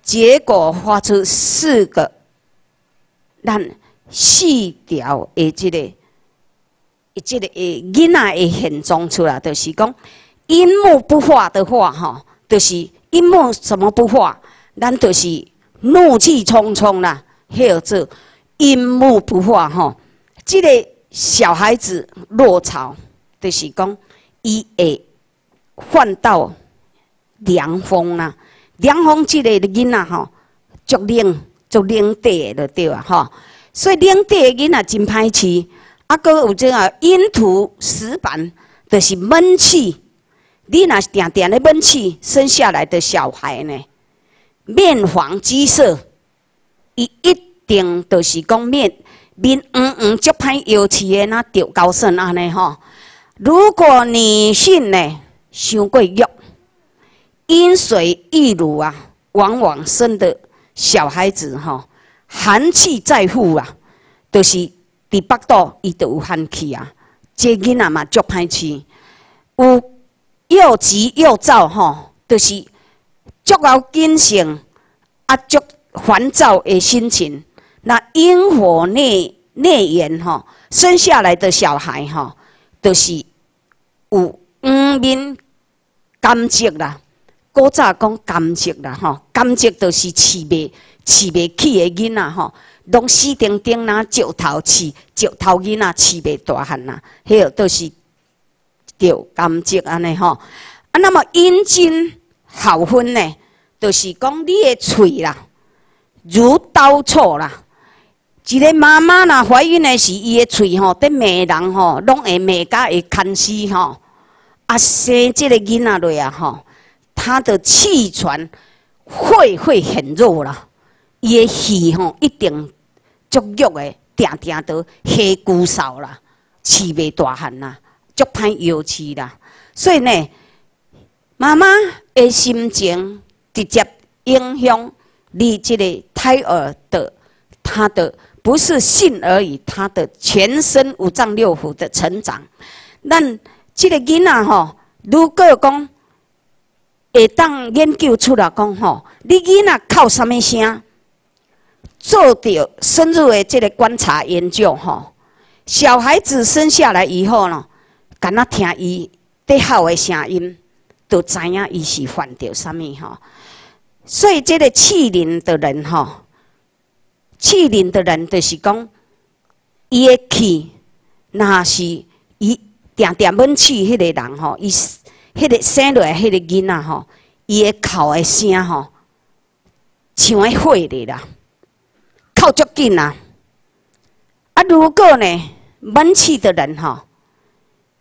结果发出四个让细条的这个，这个诶囡仔会现状出来，就是讲阴木不化的话哈，就是阴木怎么不化，咱就是。怒气冲冲啦，叫做阴木不化吼。这个小孩子落潮，就是讲伊会患到凉风啦。凉风这个囡仔吼，足冷足冷地的对啊吼。所以冷地的囡仔真歹饲，啊，搁有这个阴土石板，就是闷气。你若是定定咧闷气，生下来的小孩呢？面黄肌色，伊一定就是讲面面黄黄，足歹腰饲的那吊高肾安尼吼。如果女性呢，伤过弱，阴水易乳啊，往往生的小孩子吼，寒气在腹啊，就是伫腹肚伊就有寒气啊。这囡仔嘛足歹饲，有又急又躁吼，就是。足够精神，啊，足烦躁的心情。那因火内内炎吼，生下来的小孩吼，都是有黄面感激啦。古早讲感激啦吼，感激都是饲袂饲袂起的囡仔吼，拢死定定呐，石头饲石头囡仔饲袂大汉呐，迄个都是着感激安尼吼。啊，那么阴茎好分呢？就是讲你的喙啦，如刀错啦。一个妈妈呐，怀孕的时，伊的喙吼，得骂人吼，拢会骂甲会看死吼。啊，生这个囡仔来啊吼，他的气喘会会很弱啦，伊的气吼一定足弱的，定定都下骨少啦，饲袂大汉啦，足歹腰饲啦。所以呢，妈妈的心情。直接影响你这个胎儿的他的不是性而已，他的全身五脏六腑的成长。咱这个囡仔吼，如果讲会当研究出来讲吼，你囡仔靠什么声？做着深入的这个观察研究吼，小孩子生下来以后呢，敢那听伊在号的声音，都知影伊是犯着什么吼。所以，这个气灵的人哈，气灵的人就是讲，伊的气，那是伊定定闷气，迄个人吼，伊迄个生落来迄个囡仔吼，伊的哭的声吼，像会火的啦，哭足紧啊！啊，如果呢，闷气的人吼，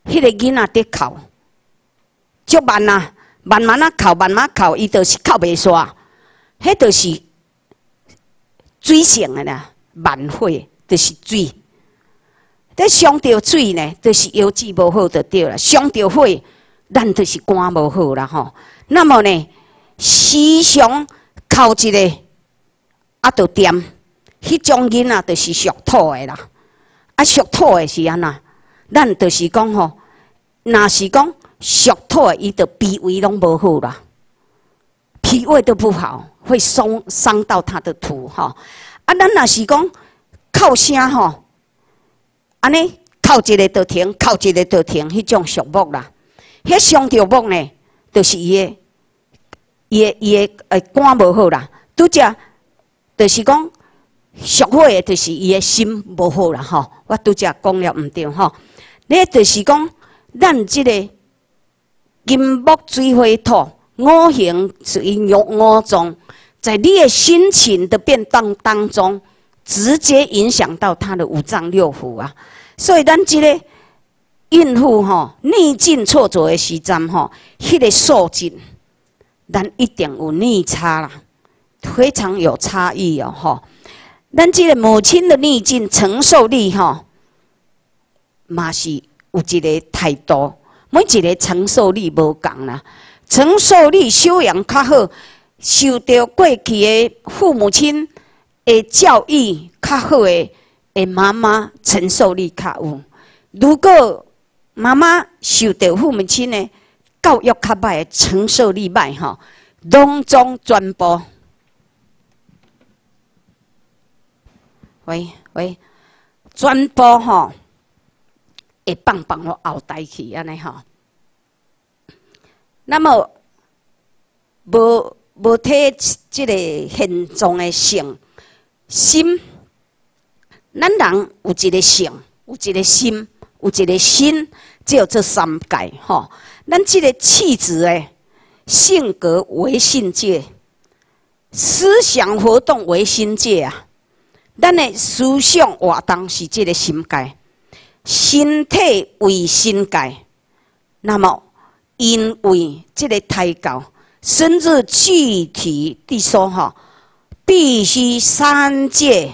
迄个囡仔在哭，足慢啊，慢慢啊哭，慢慢哭，伊就是哭袂煞。迄就是水性的啦，万火就是水。在伤着水呢，就是腰子无好就对了；伤着火，咱就是肝无好啦吼。那么呢，时常靠一个啊，就掂，迄种人啊，就是属土的啦。啊，属土的是安那？咱就是讲吼，若是讲属土的，伊的脾胃拢无好啦，脾胃都不好，会伤伤到他的土吼。啊，咱若是讲靠声吼。安尼靠一个就停，靠一个就停，迄种属木啦。迄伤着木呢，就是伊诶，伊诶，伊诶，诶肝无好啦。拄只，就是讲属火诶，就是伊诶心无好啦。吼，我拄只讲了毋对吼。你就是讲，咱即个金木水火土五行属于五种，在你的心情的变动当中。直接影响到他的五脏六腑啊，所以咱即个孕妇吼逆境挫折的时阵吼，迄个数字，咱一定有逆差啦，非常有差异哦吼。咱即个母亲的逆境承受力吼，嘛是有一个态度，每一个承受力无共啦，承受力修养较好，受到过去的父母亲。诶，教育较好诶，诶妈妈承受力较有。如果妈妈受到父母亲诶教育较歹，承受力歹吼，拢总全部。喂喂，全部吼会棒棒落后代去安尼吼。那么无无体即个现状诶性。心，咱人有一个性，有一个心，有一个心，只有这三界吼。咱即个气质诶，性格为心界，思想活动为心界啊。咱诶思想活动是即个心界，身体为心界。那么，因为即个胎教，甚至具体地说吼。必须三戒，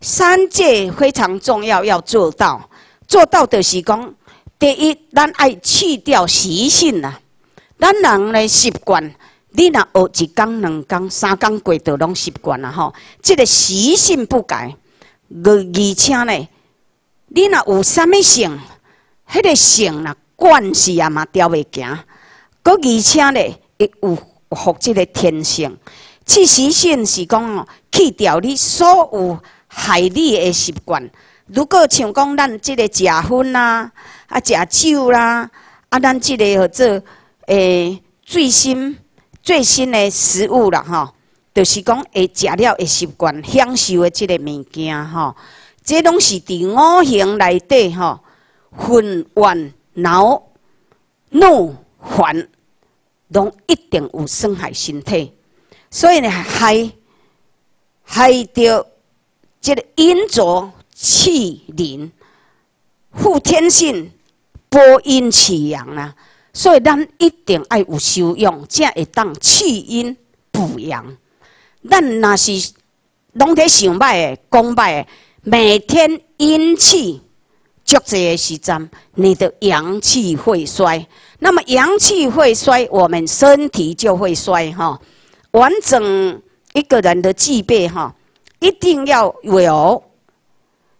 三戒非常重要，要做到。做到的是讲，第一，咱爱去掉习性呐。咱人的习惯，你若学一工、两工、三工过，就拢习惯了吼。这个习性不改，而而且呢，你若有啥物性，迄个性呐，惯势啊嘛，调袂行。搁而且呢，有复这个天性。去习性是讲哦，去掉你所有害你的习惯。如果像讲咱即个食薰啦，啊食酒啦，啊咱即个或者诶最新最新的食物啦，吼，就是讲会食了会习惯，享受的即个物件吼，这拢是伫五行内底吼，昏怨恼怒烦，拢一定有伤害身体。所以呢，害害着这个阴浊气灵，负天性，波阴气阳啊。所以咱一定爱有修养，才会当气阴补阳。咱若是拢在想歹诶，讲歹诶，每天阴气足济的时阵，你的阳气会衰。那么阳气会衰，我们身体就会衰哈。完整一个人的具备哈，一定要有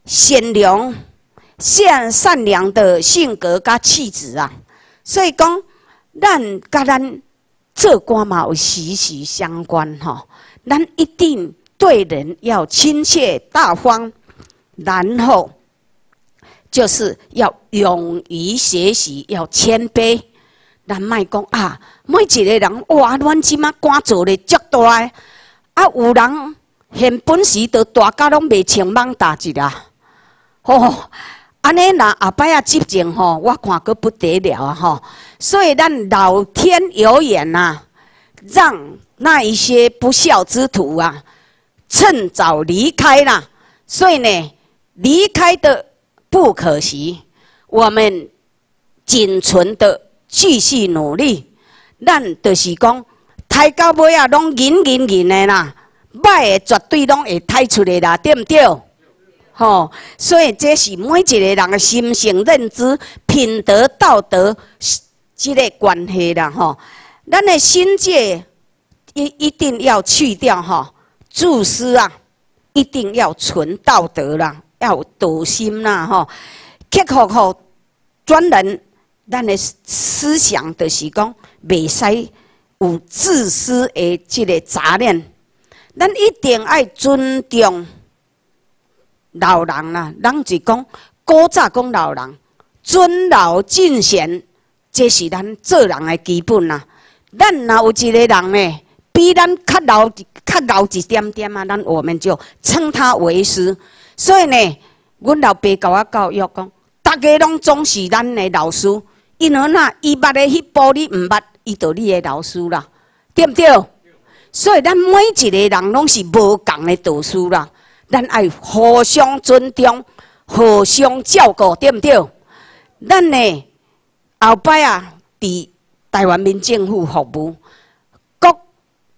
善良、善善良的性格加气质啊。所以讲，咱甲咱做官嘛有息息相关哈。咱一定对人要亲切大方，然后就是要勇于学习，要谦卑。咱卖讲啊，每一个人哇，阮即马官做咧足大，啊，有人现本事都大家拢未穿蟒大一啦，吼，安尼若后摆啊执政吼，我看个不得了啊吼，所以咱老天有眼呐，让那一些不孝之徒啊，趁早离开啦。所以呢，离开的不可惜，我们仅存的。继续努力，咱就是讲，抬到尾啊，拢忍忍忍的啦，歹的绝对拢会睇出来啦，对毋对？吼，所以这是每一个人的心性认知、品德、道德，即个关系啦，吼。咱的心界一一定要去掉，吼，自私啊，一定要存道德啦，要有道心啦，吼。克服好专人，咱的思想就是讲，袂使有自私的即个杂念。咱一定爱尊重老人啦，咱是讲古早讲老人尊老敬贤，这是咱做人的基本啦。咱若有一个人呢，比咱较老较老一点点啊，咱我们就称他为师。所以呢，阮老爸教我教育讲，大家拢总是咱的老师，因为那伊捌的迄部你毋捌，伊就你的老师啦，对不对？所以，咱每一个人拢是无共的导师啦。咱爱互相尊重、互相照顾，对毋对？咱呢后摆啊，伫台湾民政府服务，各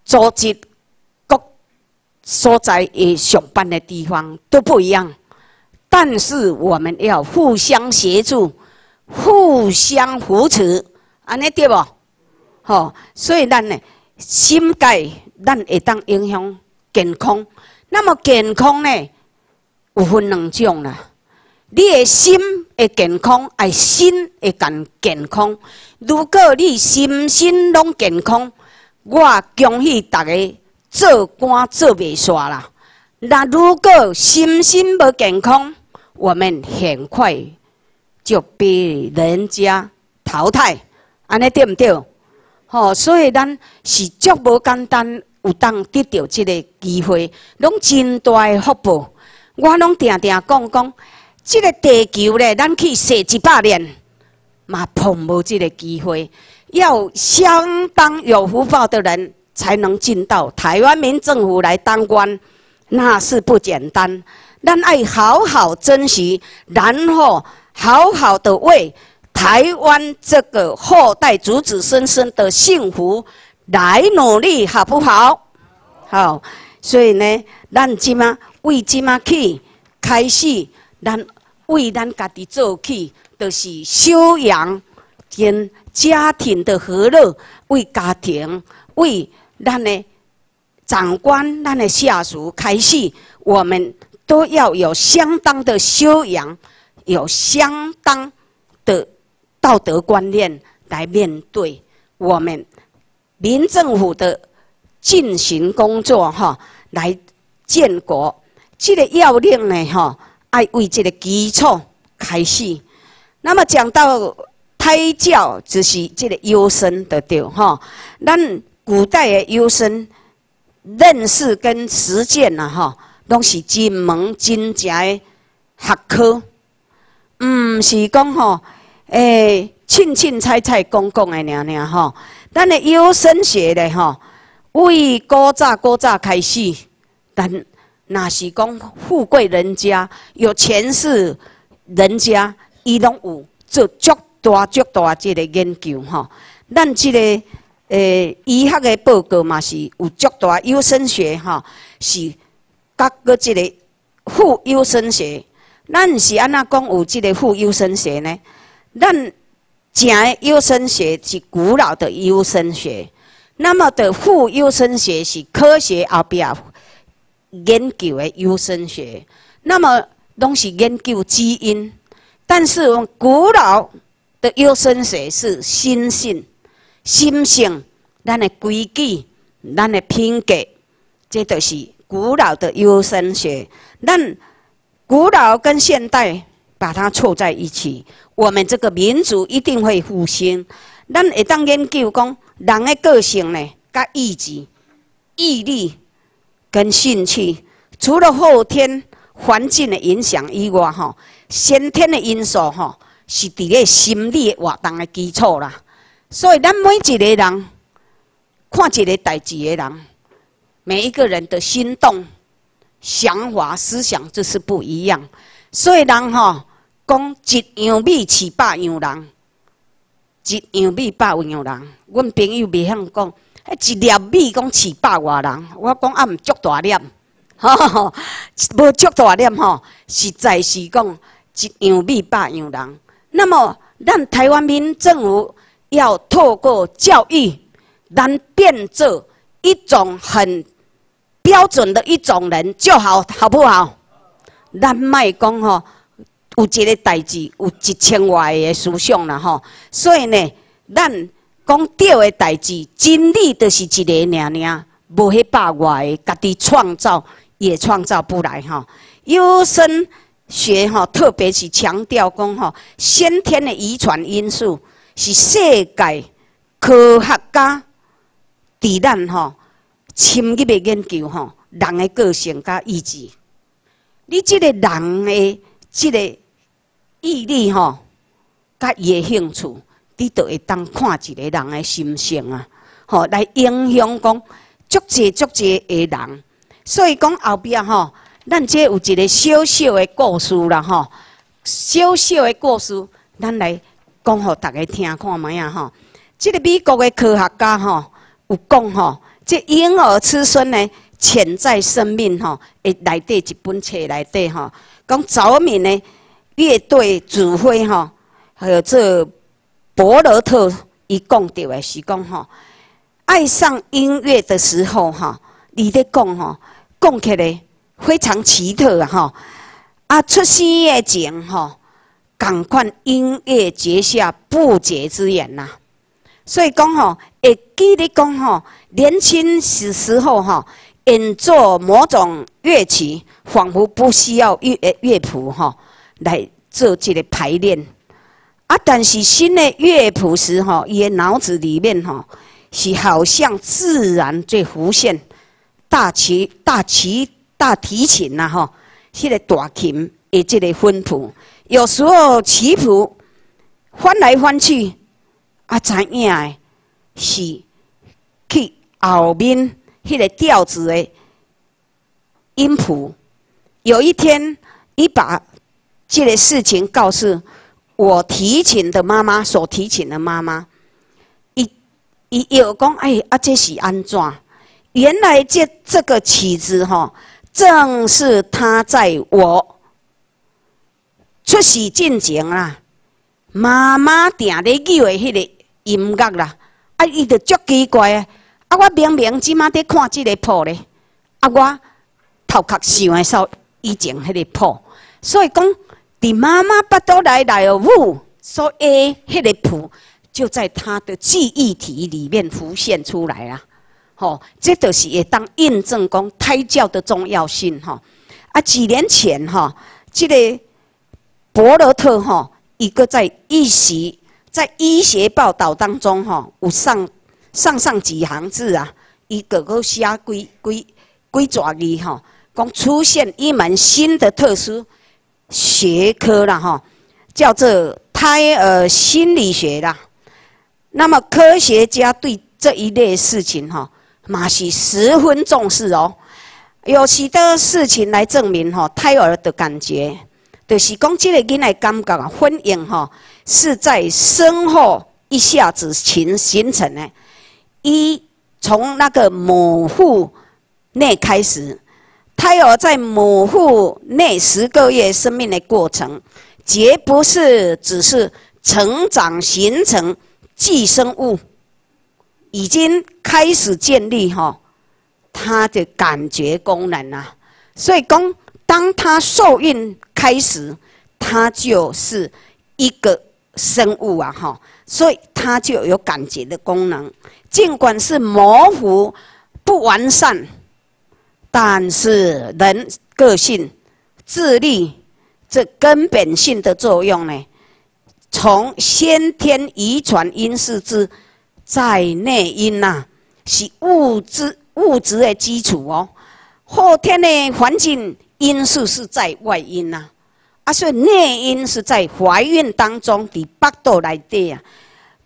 组织、所在的上班的地方都不一样，但是我们要互相协助、互相扶持，安尼对无？吼，所以咱呢心界。咱会当影响健康，那么健康呢，有分两种啦。你的心会健康，爱心会更健康。如果你心心拢健康，我恭喜大家做官做袂煞啦。那如果心心无健康，我们很快就被人家淘汰，安尼对毋对？吼，所以咱是足无简单。有当得到即个机会，拢真大诶福报。我拢定定讲讲，即个地球咧，咱去踅一百年，嘛碰无即个机会。要相当有福报的人，才能进到台湾民政府来当官，那是不简单。咱爱好好珍惜，然后好好的为台湾这个后代子子孙孙的幸福。来努力，好不好？好，所以呢，咱即马为即马起开始，咱为咱家己做起，就是修养跟家庭的和乐，为家庭，为咱的长官、咱的下属开始，我们都要有相当的修养，有相当的道德观念来面对我们。民政府的进行工作，哈，来建国，这个要领呢，哈，爱为这个基础开始。那么讲到胎教，就是这个优生的对，哈。咱古代的优生认识跟实践呐，哈，拢是真门真正的学科，唔是讲吼，诶，凊凊彩彩讲讲的尔尔，吼。咱的优生学咧吼，为古早古早开始，但那是讲富贵人家、有钱势人家，伊拢有做足大足大即个研究吼。咱即个诶医学的报告嘛是有足大优生学哈，是各个即个富优生学。咱是安那讲有即个富优生学呢？咱讲优生学是古老的优生学，那么的副优生学是科学后边研究的优生学，那么拢是研究基因，但是古老的优生学是心性、心性，咱的规矩、咱的品格，这都是古老的优生学。咱古老跟现代把它凑在一起。我们这个民族一定会复兴。咱会当研究讲，人的个性呢，甲意志、毅力跟兴趣，除了后天环境的影响以外，吼，先天的因素，吼，是伫咧心理活动的基础啦。所以，咱每一个人看一个代志的人，每一个人的心动、想法、思想就是不一样。所以，人吼。讲一样米饲百样人，一样米百样人。阮朋友袂晓讲，迄一粒米讲饲百外人，我讲啊毋足大粒，吼，无足大粒吼，实在是讲一样米百样人。那么，咱台湾民政府要透过教育，咱变做一种很标准的一种人就好，好不好？咱莫讲吼，有一个代志有一千外个思想啦吼，所以呢，咱讲对的代志，真理就是一个尔尔，无迄百外个家己创造也创造不来吼。优生学吼，特别是强调讲吼，先天的遗传因素是世界科学家伫咱吼深入的研究吼，人的个性甲意志。你即个人的即个毅力吼，甲伊的兴趣，你都会当看一个人的心性啊，吼来影响讲足济足济的人。所以讲后壁吼，咱这有一个小小的故事啦吼，小小的故事，咱来讲互大家听看卖啊吼。即个美国的科学家吼有讲吼，这婴儿出生呢。潜在生命吼，诶，内底一本册内底吼，讲早敏的乐队指挥吼，还有这伯罗特伊讲到的是讲吼，爱上音乐的时候哈，你咧讲吼，讲起来非常奇特啊吼，啊出生的前吼，赶快音乐结下不解之缘呐，所以讲吼，会记得讲吼，年轻时时候吼。演奏某种乐器，仿佛不需要乐乐谱哈来做这个排练啊。但是新的乐谱时哈，伊的脑子里面哈是好像自然在浮现大提大提大提琴呐哈，迄个大琴的这个分谱，有时候曲谱翻来翻去啊，知影的是去后面。迄个调子的音谱，有一天，伊把这个事情告诉我提琴的妈妈，所提琴的妈妈，伊伊有讲，哎，啊，这是安怎？原来这这个曲子哈，正是他在我出世进前啦，妈妈定咧叫的迄个音乐啦，啊，伊就足奇怪啊。啊！我明明即马伫看即个谱咧，啊！我头壳想诶候以前迄个谱，所以讲，伫妈妈巴肚内内有舞，所以迄个谱就在他的记忆体里面浮现出来啦。吼，这都是会当印证讲胎教的重要性。吼，啊，几年前吼，即个博罗特吼，一个在医学在医学报道当中吼，有上。上上几行字啊，一个个写几几几爪字哈，讲出现一门新的特殊学科了哈，叫做胎儿心理学啦。那么科学家对这一类事情哈，马是十分重视哦。有许多事情来证明哈，胎儿的感觉，就是讲这个囡仔感觉啊，婚姻哈是在生后一下子形形成的。一从那个母腹内开始，胎儿在母腹内十个月生命的过程，绝不是只是成长形成寄生物，已经开始建立哈他的感觉功能啊。所以讲，当他受孕开始，它就是一个生物啊哈，所以它就有感觉的功能。尽管是模糊、不完善，但是人个性、智力这根本性的作用呢，从先天遗传因素之在内因呐，是物质物质的基础哦。后天的环境因素是在外因呐，啊，所以内因是在怀孕当中的八度来的啊。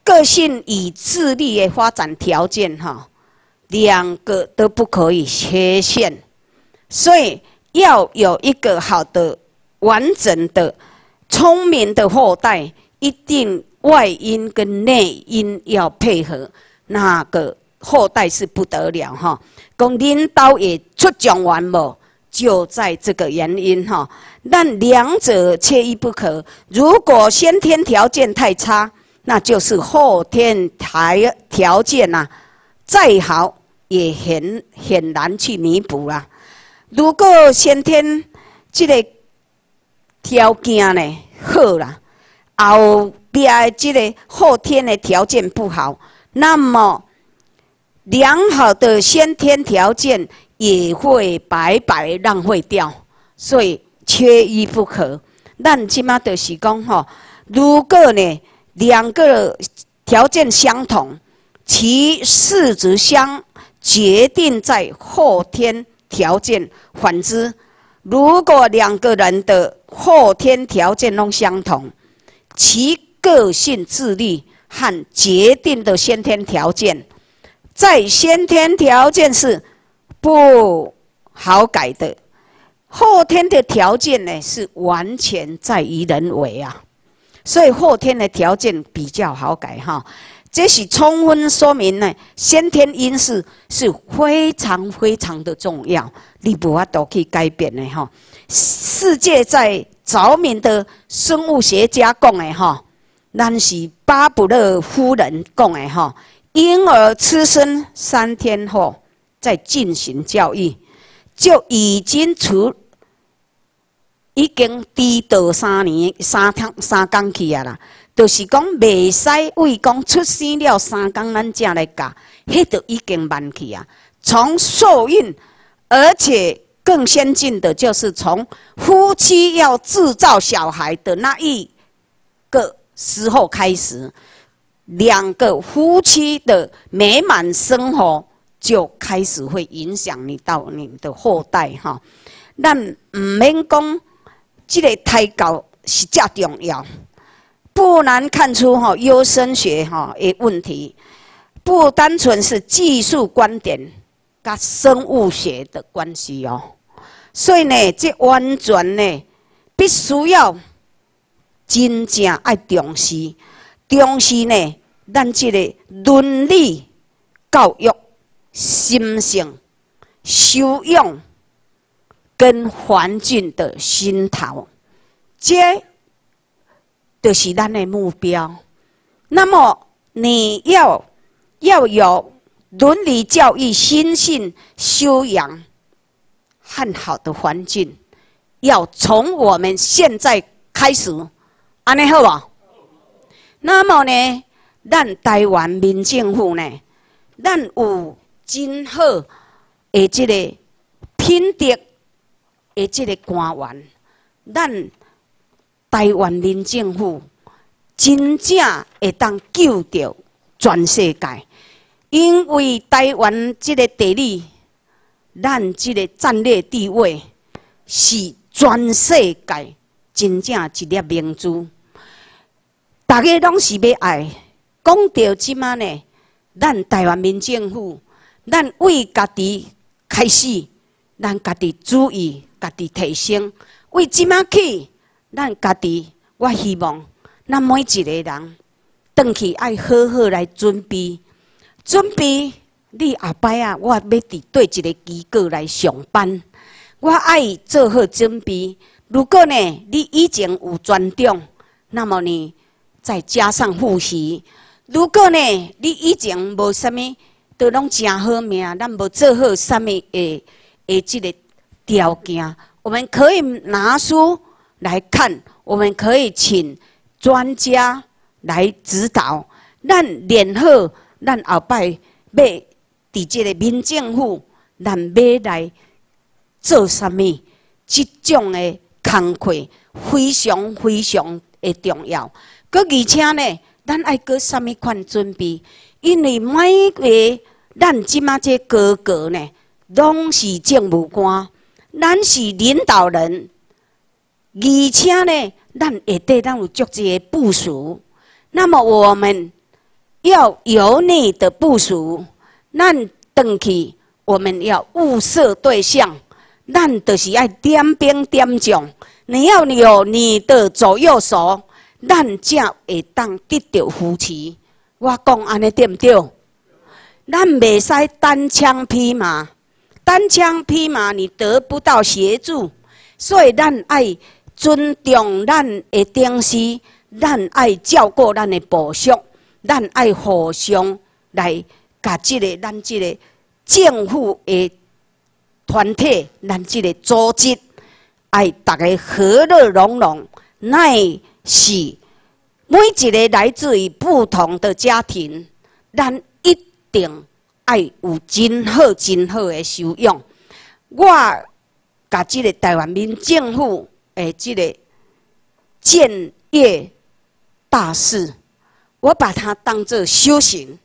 个性与智力的发展条件，哈，两个都不可以缺陷，所以要有一个好的、完整的、聪明的后代，一定外因跟内因要配合，那个后代是不得了哈。讲领导也出状元无，就在这个原因哈。但两者缺一不可。如果先天条件太差，那就是后天条条件呐，再好也很很难去弥补啦。如果先天这个条件呢好啦，后边这个后天的条件不好，那么。良好的先天条件也会白白浪费掉，所以缺一不可。咱起码就是讲吼，如果呢两个条件相同，其事值相决定在后天条件。反之，如果两个人的后天条件都相同，其个性、智力和决定的先天条件。在先天条件是不好改的，后天的条件呢是完全在于人为啊，所以后天的条件比较好改哈。这是充分说明呢，先天因素是非常非常的重要，你不法都可以改变的哈。世界在着名的生物学家讲的哈，那是巴布勒夫人讲的哈。婴儿出生三天后在进行教育，就已经出已经低到三年三天三工去啊啦。就是讲未使为讲出生了三工咱才来教，迄就已经慢去啊。从受孕，而且更先进的就是从夫妻要制造小孩的那一个时候开始。两个夫妻的美满生活就开始会影响你到你的后代哈。咱唔免讲，这个胎教是较重要，不难看出哈优生学哈的问题，不单纯是技术观点跟生物学的关系哦。所以呢，这完全呢，必须要真正爱重视。重视呢，咱这个伦理教育、心性修养跟环境的熏陶，这就是咱的目标。那么你要要有伦理教育、心性修养很好的环境，要从我们现在开始，安尼好不？那么呢，咱台湾民政府呢，咱有真好的这个品德的这个官员，咱台湾民政府真正会当救着全世界，因为台湾这个地理，咱这个战略地位是全世界真正一粒明珠。大家拢是要爱，讲到即马呢，咱台湾民政府，咱为家己开始，咱家己注意，家己提升。为即马起，咱家己，我希望咱每一个人，回去爱好好来准备，准备你后摆啊，我要伫对一个机构来上班，我爱做好准备。如果呢，你以前有专长，那么呢？再加上复习，如果呢，你以前无啥物，都拢真好命，咱无做好啥物诶诶，即个条件，我们可以拿书来看，我们可以请专家来指导，咱练好，咱后摆要伫即个民政府，咱要来做啥物？即种诶工课非常非常诶重要。搁而且呢，咱爱搁什么款准备？因为每个咱即马这哥哥呢，拢是政务官，咱是领导人，而且呢，咱会对咱有足济部署。那么我们要有你的部署，咱登去，我们要物色对象，咱就是要点兵点将。你要有你的左右手。咱才会当得到扶持。我讲安尼对毋对？咱袂使单枪匹马，单枪匹马你得不到协助，所以咱爱尊重咱的顶司，咱爱照顾咱的部属，咱爱互相来甲即个咱即个政府的团体，咱即个组织，爱大家和乐融融，乃是。每一个来自于不同的家庭，咱定爱有真好、真好的修养。我甲即个台湾民政府的即个建业大事，我把它当作修行，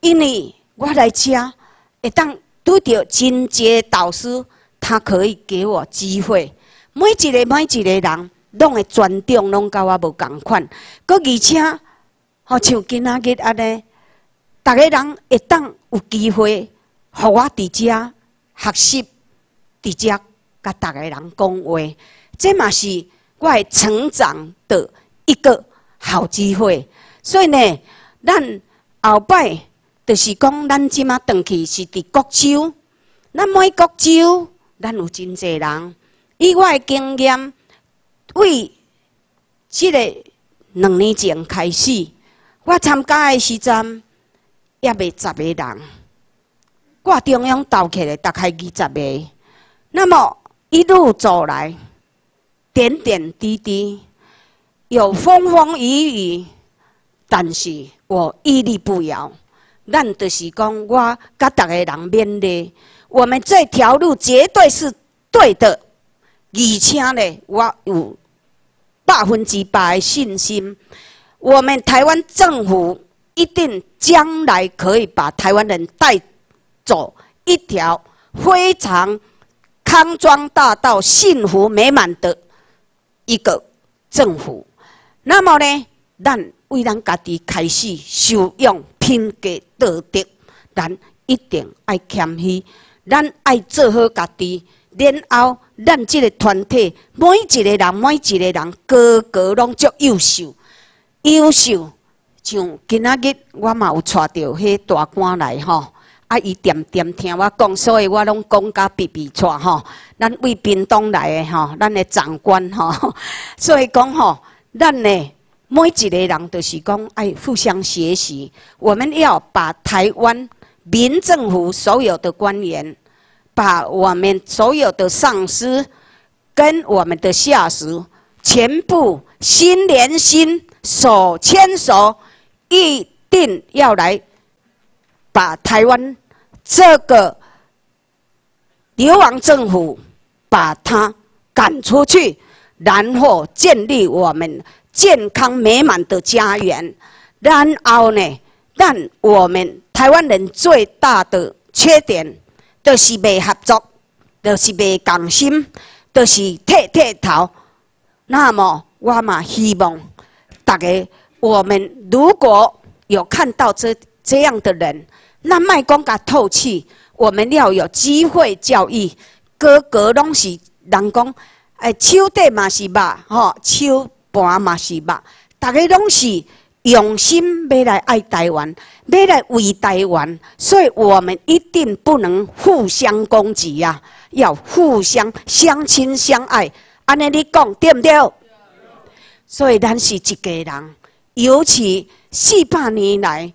因为我来遮会当拄到真杰导师，他可以给我机会。每一个、每一个人。拢会尊重，拢甲我无共款。佮而且，好像今仔日安尼，逐个人会当有机会，互我伫遮学习，伫遮甲逐个人讲话，这嘛是我成长的一个好机会。所以呢，咱后摆就是讲，咱即马转去是伫国州，咱每国州，咱有真济人，以我的经验。为即个两年前开始，我参加的时阵，也未十个人。我中央斗起来大概二十个。那么一路走来，点点滴滴，有风风雨雨，但是我屹立不摇。咱就是讲，我甲逐个人勉励，我们这条路绝对是对的，而且呢，我有。百分之百的信心，我们台湾政府一定将来可以把台湾人带走一条非常康庄大道、幸福美满的一个政府。那么呢，咱为咱家己开始修养品格道德，咱一定爱谦虚，咱爱做好家己。然后，咱即个团体，每一个人，每一个人，个个拢足优秀，优秀。像今仔日，我嘛有带着迄大官来吼，啊，伊点点听我讲，所以我拢讲甲比比带吼。咱为屏东来的吼，咱的长官吼，所以讲吼，咱呢每一个人都是讲爱互相学习。我们要把台湾民政府所有的官员。把我们所有的上司跟我们的下属全部心连心、手牵手，一定要来把台湾这个流亡政府把它赶出去，然后建立我们健康美满的家园。然后呢，但我们台湾人最大的缺点。就是未合作，就是未共心，就是剃剃头。那么，我嘛希望大家，我们如果有看到这这样的人，那卖讲甲透气，我们要有机会教育，个个拢是人讲，哎，手底嘛是肉，吼，手盘嘛是肉，大家拢是。用心要来爱台湾，要来为台湾，所以我们一定不能互相攻击呀，要互相相亲相爱。安尼你讲对不对？所以咱是一家人，尤其四百年来，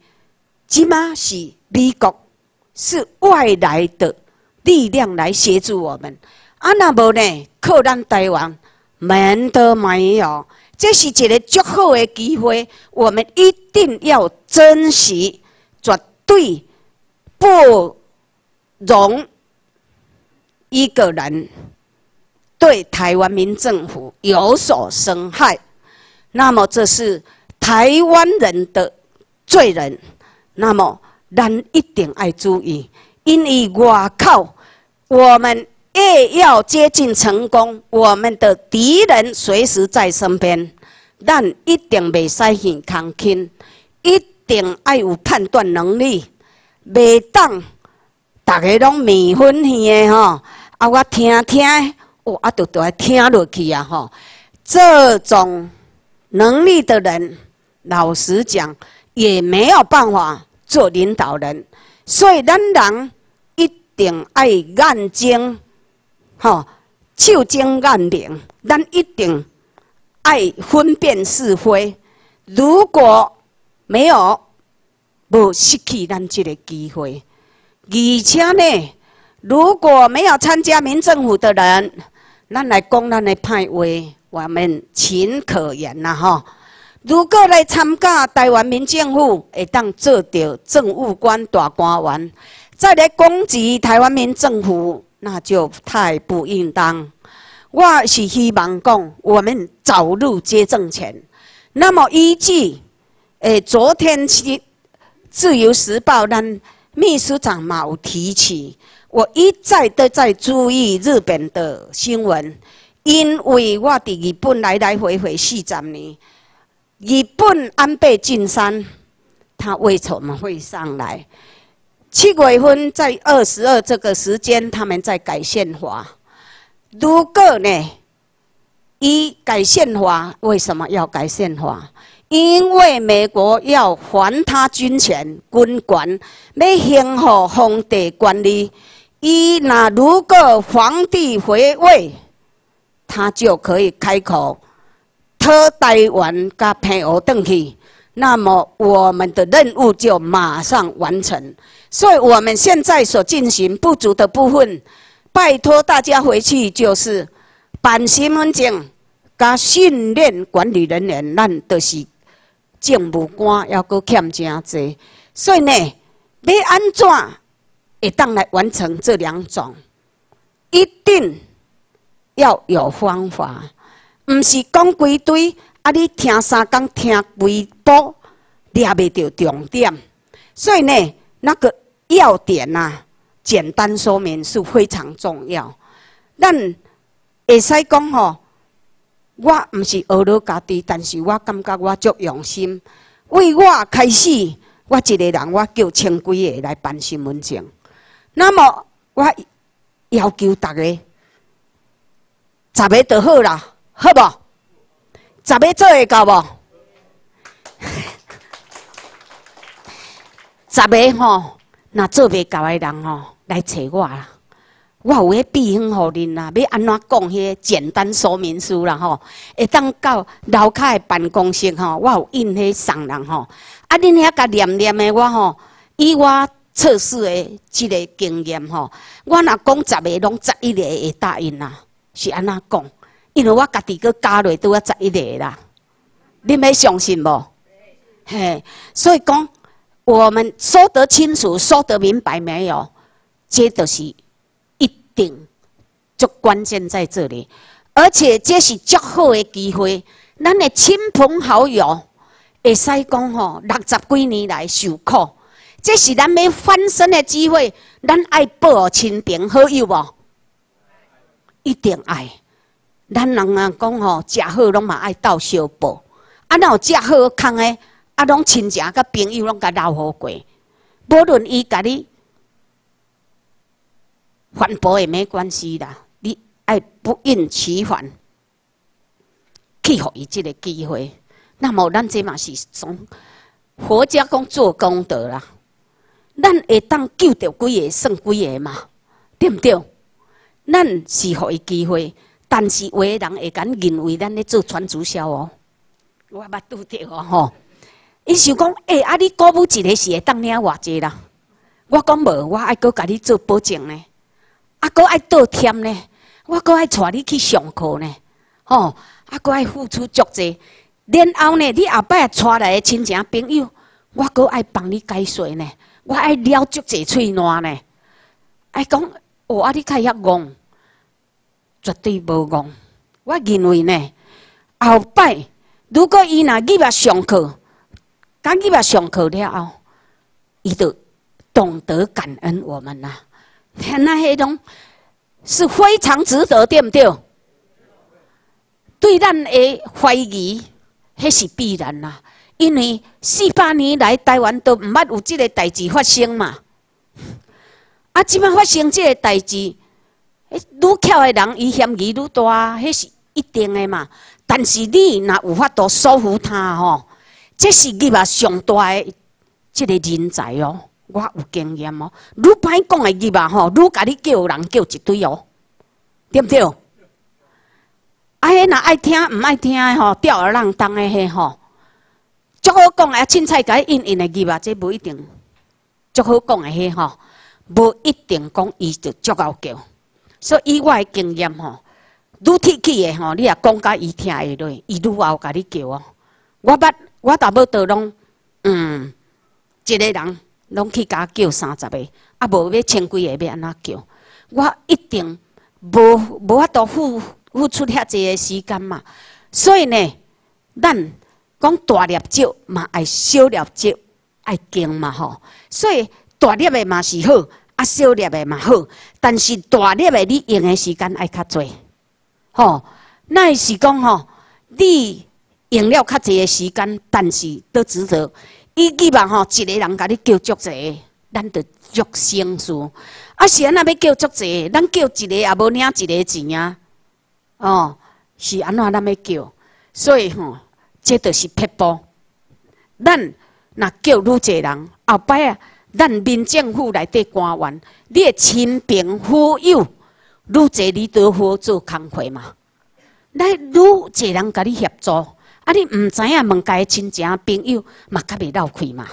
即马是美国是外来的力量来协助我们，啊那无呢？靠咱台湾门都没有。这是一个足好的机会，我们一定要珍惜，绝对不容一个人对台湾民政府有所伤害。那么这是台湾人的罪人，那么咱一定要注意，因为外靠我们。越要接近成功，我们的敌人随时在身边，但一定袂使很抗轻，一定要有判断能力，袂当大家拢迷昏去的吼。啊，我听听，我，啊，就都要听落去啊吼。这种能力的人，老实讲，也没有办法做领导人，所以咱人一定爱眼睛，吼，手睛眼灵，咱一定爱分辨是非。如果没有，无失去咱这个机会。而且呢，如果没有参加民政府的人，咱来讲咱的派位，我们情可原呐吼。如果来参加台湾民政府，会当做到政务官大官员，再来攻击台湾民政府，那就太不应当。我是希望讲，我们早日接政权。那么依据，诶，昨天去自由时报》咱秘书长嘛有提起，我一再都在注意日本的新闻，因为我伫日本来来回回四十年。日本安倍晋三，他为什么会上来？七月份在二十二这个时间，他们在改宪法。如果呢，一改宪法，为什么要改宪法？因为美国要还他军权、军权，要兴复皇帝管理。伊那如果皇帝回位，他就可以开口。特台湾甲平和登去，那么我们的任务就马上完成。所以我们现在所进行不足的部分，拜托大家回去就是办身份证、加训练管理人员，咱都是政务官，要搁欠真多。所以呢，要安怎会当来完成这两种，一定要有方法。毋是讲几堆，啊！你听三讲听规部，抓袂到重点。所以呢，那个要点呐，简单说明是非常重要。咱会使讲吼，我毋是学了家己，但是我感觉我足用心。为我开始，我一个人我叫千几个来办身份证。那么我要求大家，十个就好啦。好不？十个做会到无？十个吼，那做袂到的人吼，来找我啦。我有迄秘方互恁啦，要安怎讲迄简单说明书啦吼？会当到楼骹的办公室吼，我有印迄送人吼。啊，恁遐甲念念的我吼，以我测试的即个经验吼，我若讲十个，拢十一个会答应啦，是安怎讲？因为我家己个加落都要十一个啦，你们相信无？嘿，所以讲我们说得清楚、说得明白没有？这就是一定，就关键在这里。而且这是较好的机会，咱的亲朋好友会使讲吼，六十几年来受苦，这是咱要翻身的机会，咱爱报亲朋好友无？一定爱。咱人啊讲吼，食好拢嘛爱斗相报，啊，若有食好康诶，啊，拢亲情甲朋友拢甲留好过，无论伊甲你反驳也没关系啦，你爱不厌其烦去互伊即个机会。那么咱这嘛是从佛家讲做功德啦，咱会当救着几个算几个嘛，对毋对？咱是互伊机会。但是有诶人会敢认为咱咧做传直销哦，我捌拄着哦吼。伊想讲，诶，啊，你鼓舞一个是会当领偌济啦？我讲无，我爱阁甲你做保证呢，啊，阁爱倒添呢，我阁爱带你去上课呢，吼，啊，阁爱付出足济。然后呢，你后摆带来诶亲戚朋友，我阁爱帮你解说呢，我爱了足济喙烂呢，爱讲，哦，啊，你较遐戆。绝对无戆。我认为呢，后摆如果伊若入来上课，刚入来上课了后，伊就懂得感恩我们呐。那迄种是非常值得，对不对？对咱的怀疑，迄是必然呐。因为四百年来台湾都毋捌有即个代志发生嘛。啊，即摆发生即个代志。诶，愈巧的人，伊嫌疑愈大，迄是一定的嘛。但是你若有法度说服他吼，这是你嘛上大的这个人才哦。我有经验哦。愈歹讲的伊嘛吼，愈甲你叫人叫一堆哦，对不对？啊，迄若爱听毋爱听的吼，吊儿郎当的迄吼，足好讲的凊彩甲伊应应的字吧，这无一定足好讲的迄吼，无一定讲伊就足够叫。所以我的经验吼，愈铁气的吼，你也讲甲伊听会落，伊愈后甲你叫哦。我捌我大要倒拢，嗯，一个人拢去甲叫三十个，啊无要千几个要安怎叫？我一定无无法度付付出遐济个时间嘛。所以呢，咱讲大粒少嘛，爱小粒少爱经嘛吼。所以大粒的嘛是好。啊，小粒的嘛好，但是大粒的你用的时间爱较济，吼，那是讲吼，你用了较济的时间，但是都值得。伊基本吼，一个人甲你叫足济，咱就足成事。啊，是安那要叫足济，咱叫一个也无领一个钱啊，哦，是安怎咱要叫？所以吼，这就是撇步。咱若叫愈济人，后摆啊。咱民政府内底官员，你的亲朋好友，愈济你都好做工课嘛。来愈济人甲你协助，啊，你毋知影问家亲戚朋友，嘛较袂闹开嘛。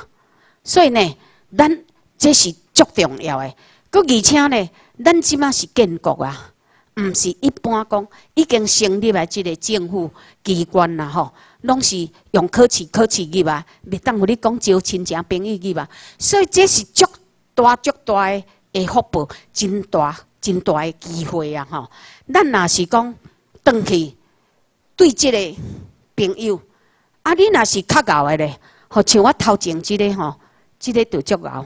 所以呢，咱这是足重要诶。佮而且呢，咱即马是建国啊，毋是一般讲已经成立来即个政府机关啦吼。拢是用考试考试入啊，袂当互你讲招亲戚朋友入啊，所以这是足大足大诶福报，真大真大的机会啊！吼，咱若是讲转去对即个朋友，啊，你若是较敖诶咧，吼，像我头前即个吼，即个就足敖，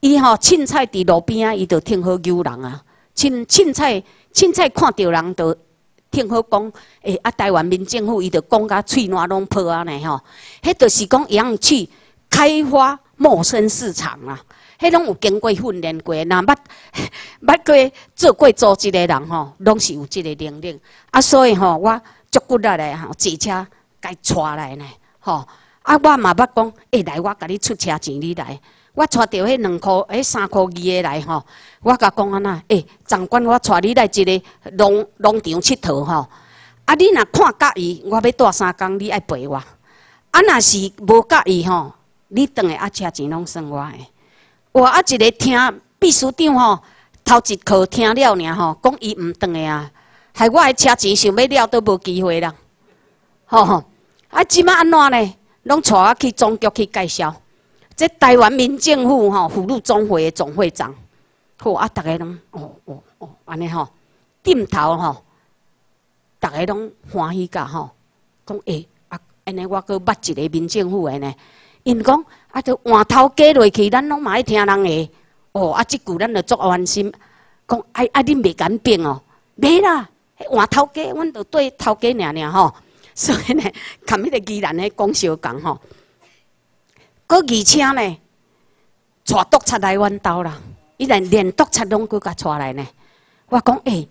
伊吼凊彩伫路边啊，伊就挺好救人啊，凊凊彩凊彩看着人就。听好讲，诶，啊，台湾民政府伊就讲甲喙烂拢破啊呢吼，迄就是讲会用去开发陌生市场啊，迄拢有经过训练过，若捌 捌过做过组织的人吼，拢是有即个能力。啊，所以吼，我足骨力咧吼，坐车该带来呢，吼，啊，我嘛捌讲，会来我甲你出车钱，你来。我带着迄两箍、迄三箍二的来吼，我甲讲安那，诶，长官，我带你来一个农农场佚佗吼。啊，你若看介意，我要带三工，你爱陪我。啊，若是无介意吼，你等下啊车钱拢算我诶。我啊一个听秘书长吼，头一课听了尔吼，讲伊毋等诶啊，害我诶车钱想要了都无机会啦。吼吼，啊，即马安怎呢？拢带我去总局去介绍。这台湾民政府吼，福禄总会的总会长，好啊，大家拢哦哦哦，安尼吼，点头吼，大家拢欢喜甲吼，讲诶啊，安尼我阁捌一个民政府的呢，因讲啊，就换头家落去，咱拢嘛爱听人诶，哦啊，即句咱就足安心，讲啊啊，恁袂敢变哦，袂啦，换头家，阮就对头家娘娘吼，所以呢，看迄个宜兰的讲小讲吼。搁而且呢，带督察来阮兜啦，伊连连督察拢搁甲带来呢。我讲诶，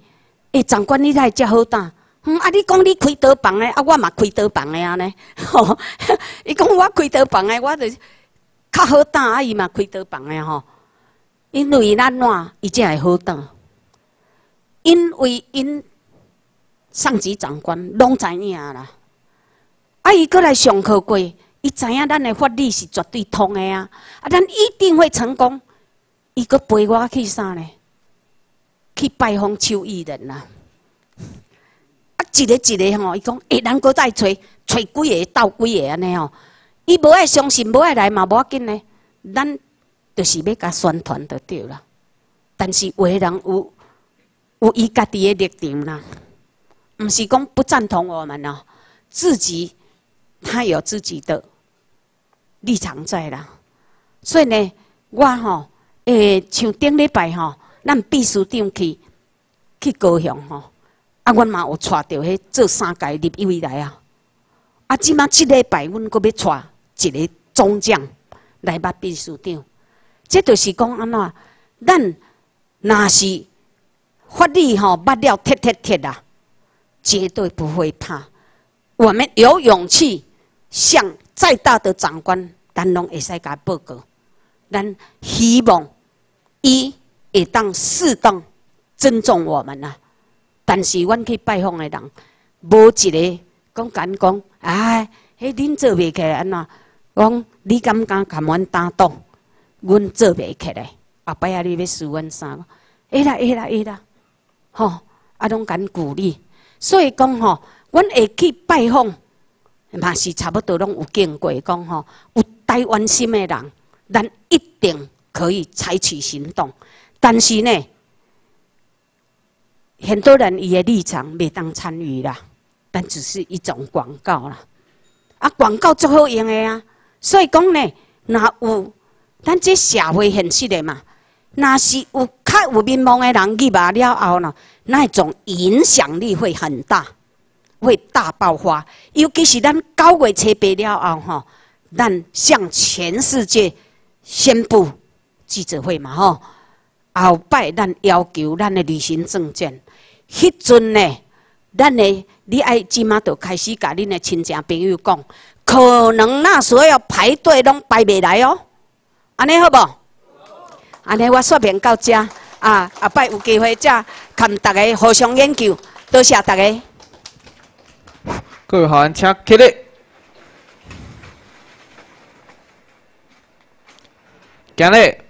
诶，长官你来遮好胆，嗯，啊，你讲你开刀房诶，啊，我嘛开刀房诶安尼。吼，伊讲我开刀房诶，我就较好胆，啊，伊嘛开刀房诶吼。因为咱怎，伊才会好胆，因为因上级长官拢知影啦，啊，伊过来上课过。伊知影咱的法律是绝对通的啊！啊，咱一定会成功。伊阁陪我去啥呢？去拜访邱义人啦。啊，一个一个吼，伊讲，诶，咱阁再找找几个斗几个安尼吼。伊无爱相信，无爱来嘛，无要紧呢。咱就是要甲宣传就对啦。但是有诶人有有伊家己的立场啦，毋是讲不赞同我们哦，自己他有自己的。立场在啦，所以呢，我吼诶，像顶礼拜吼，咱秘书长去去高雄吼，啊，阮嘛有带着迄做三届立委来啊，啊，即马即礼拜阮阁要带一个总将来捌秘书长，这就是讲安怎，咱若是法律吼捌了贴贴贴啦，绝对不会怕，我们有勇气向。再大的长官，咱拢会使甲报告。咱希望伊会当适当尊重我们啊。但是，阮去拜访的人，无一个讲敢讲，哎，迄恁做袂起来安怎？讲你敢敢甲阮担当？阮做袂起来。后摆啊，你要输阮啥？会啦，会啦，会啦，吼，啊，拢敢鼓励。所以讲吼，阮会去拜访，嘛是差不多拢有经过。讲吼，有台湾心的人，咱一定可以采取行动。但是呢？很多人伊的立场未当参与啦，但只是一种广告啦。啊，广告最好用的啊，所以讲呢，若有咱这社会现实的嘛，若是有较有名望的人入来了后呢，那种影响力会很大，会大爆发。尤其是咱九月初八了后吼，咱向全世界宣布记者会嘛吼，后摆咱要求咱的旅行证件。迄阵呢，咱的，你爱即马就开始甲恁的亲戚朋友讲，可能那时候要排队拢排未来哦。安尼好无？安尼我说明到遮啊，后摆有机会再看大家互相研究，多谢大家。各位好，安请起立。今日